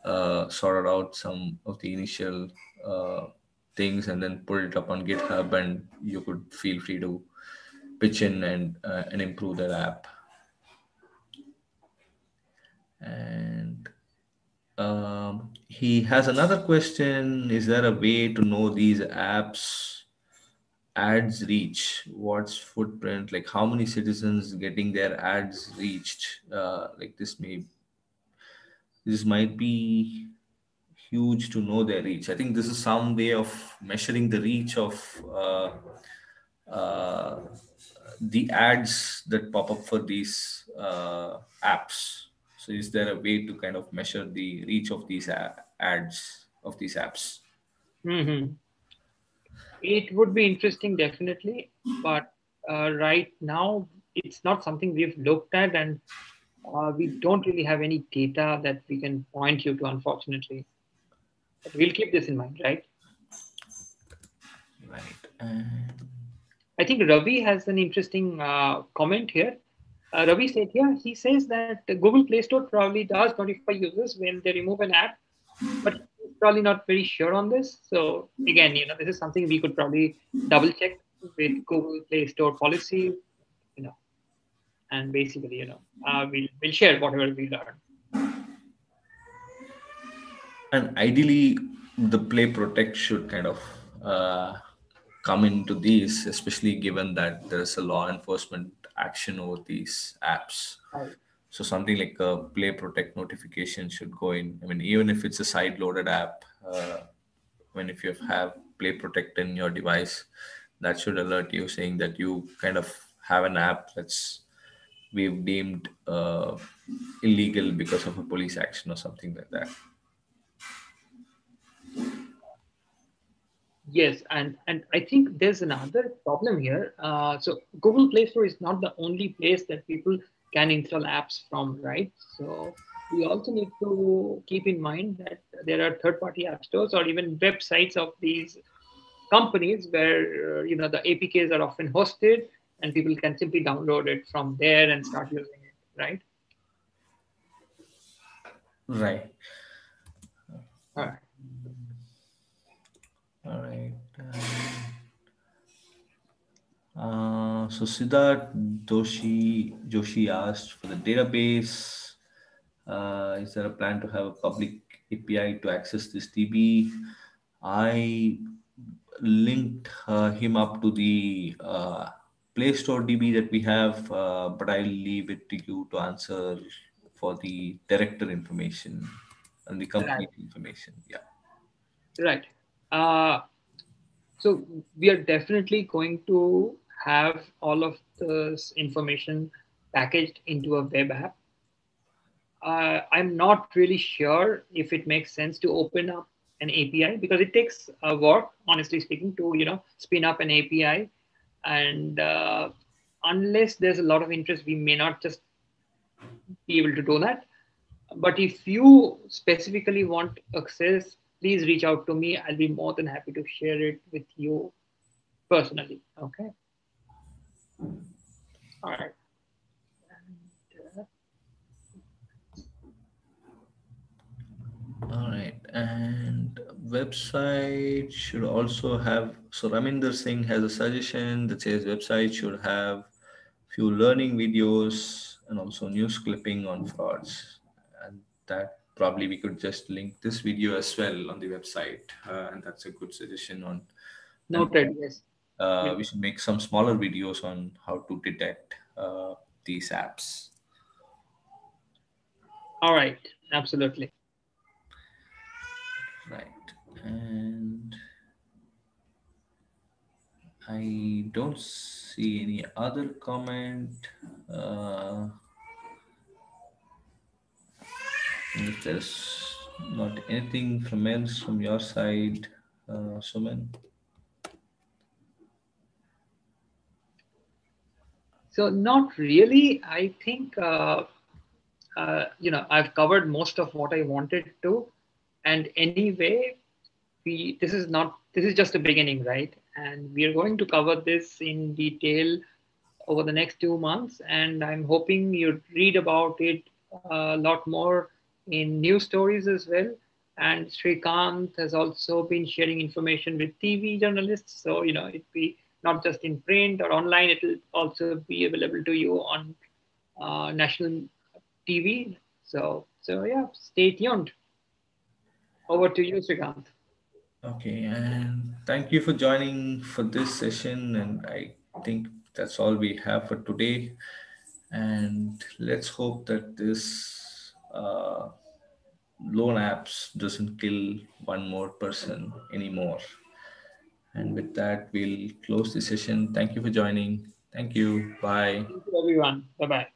uh, sorted out some of the initial uh, things and then put it up on GitHub, and you could feel free to pitch in and uh, and improve that app and um, he has another question. Is there a way to know these apps ads reach? What's footprint? Like how many citizens getting their ads reached? Uh, like this may this might be huge to know their reach. I think this is some way of measuring the reach of uh, uh, the ads that pop up for these uh, apps so is there a way to kind of measure the reach of these ads of these apps? Mm-hmm. It would be interesting, definitely, but uh, right now it's not something we've looked at, and uh, we don't really have any data that we can point you to, unfortunately. But we'll keep this in mind, right? Right. Um... I think Ravi has an interesting uh, comment here uh, Ravi said here, he says that Google Play Store probably does notify users when they remove an app, but he's probably not very sure on this. So again, you know, this is something we could probably double check with Google Play Store policy, you know, and basically, you know, uh, we'll, we'll share whatever we learn. And ideally, the Play Protect should kind of uh, come into these, especially given that there's a law enforcement action over these apps. Right. So something like a Play Protect notification should go in. I mean, even if it's a side-loaded app, uh, when if you have Play Protect in your device, that should alert you saying that you kind of have an app that's we've deemed uh, illegal because of a police action or something like that. Yes, and and I think there's another problem here. Uh, so Google Play Store is not the only place that people can install apps from, right? So we also need to keep in mind that there are third-party app stores or even websites of these companies where uh, you know the APKs are often hosted and people can simply download it from there and start using it, right? Right. All right. All right. Uh, so Siddharth Doshi Joshi asked for the database. Uh, is there a plan to have a public API to access this DB? I linked uh, him up to the uh, Play Store DB that we have, uh, but I'll leave it to you to answer for the director information and the company Right. information. Yeah. Right. Uh, so we are definitely going to have all of this information packaged into a web app. Uh, I'm not really sure if it makes sense to open up an API because it takes uh, work, honestly speaking, to you know spin up an API, and uh, unless there's a lot of interest, we may not just be able to do that. But if you specifically want access, please reach out to me. I'll be more than happy to share it with you personally. Okay. All right. And, All right, and website should also have. So Raminder Singh has a suggestion that says website should have few learning videos and also news clipping on frauds, and that probably we could just link this video as well on the website, uh, and that's a good suggestion on. noted. Yes. Uh, Yeah. We should make some smaller videos on how to detect uh, these apps. All right. Absolutely. Right. And I don't see any other comment. Uh, if there's not anything from else from your side, uh, Suman. So not really. I think uh, uh, you know I've covered most of what I wanted to, and anyway, we this is not this is just a beginning, right? And we are going to cover this in detail over the next two months, and I'm hoping you read about it a lot more in news stories as well. And Srikanth has also been sharing information with TV journalists, so you know it be not just in print or online, it will also be available to you on uh, national TV. So, so yeah, stay tuned. Over to you, Srikanth. Okay, and thank you for joining for this session. And I think that's all we have for today. And let's hope that this uh, loan apps doesn't kill one more person anymore. And with that, we'll close the session. Thank you for joining. Thank you. Bye. Thank you, everyone. Bye bye.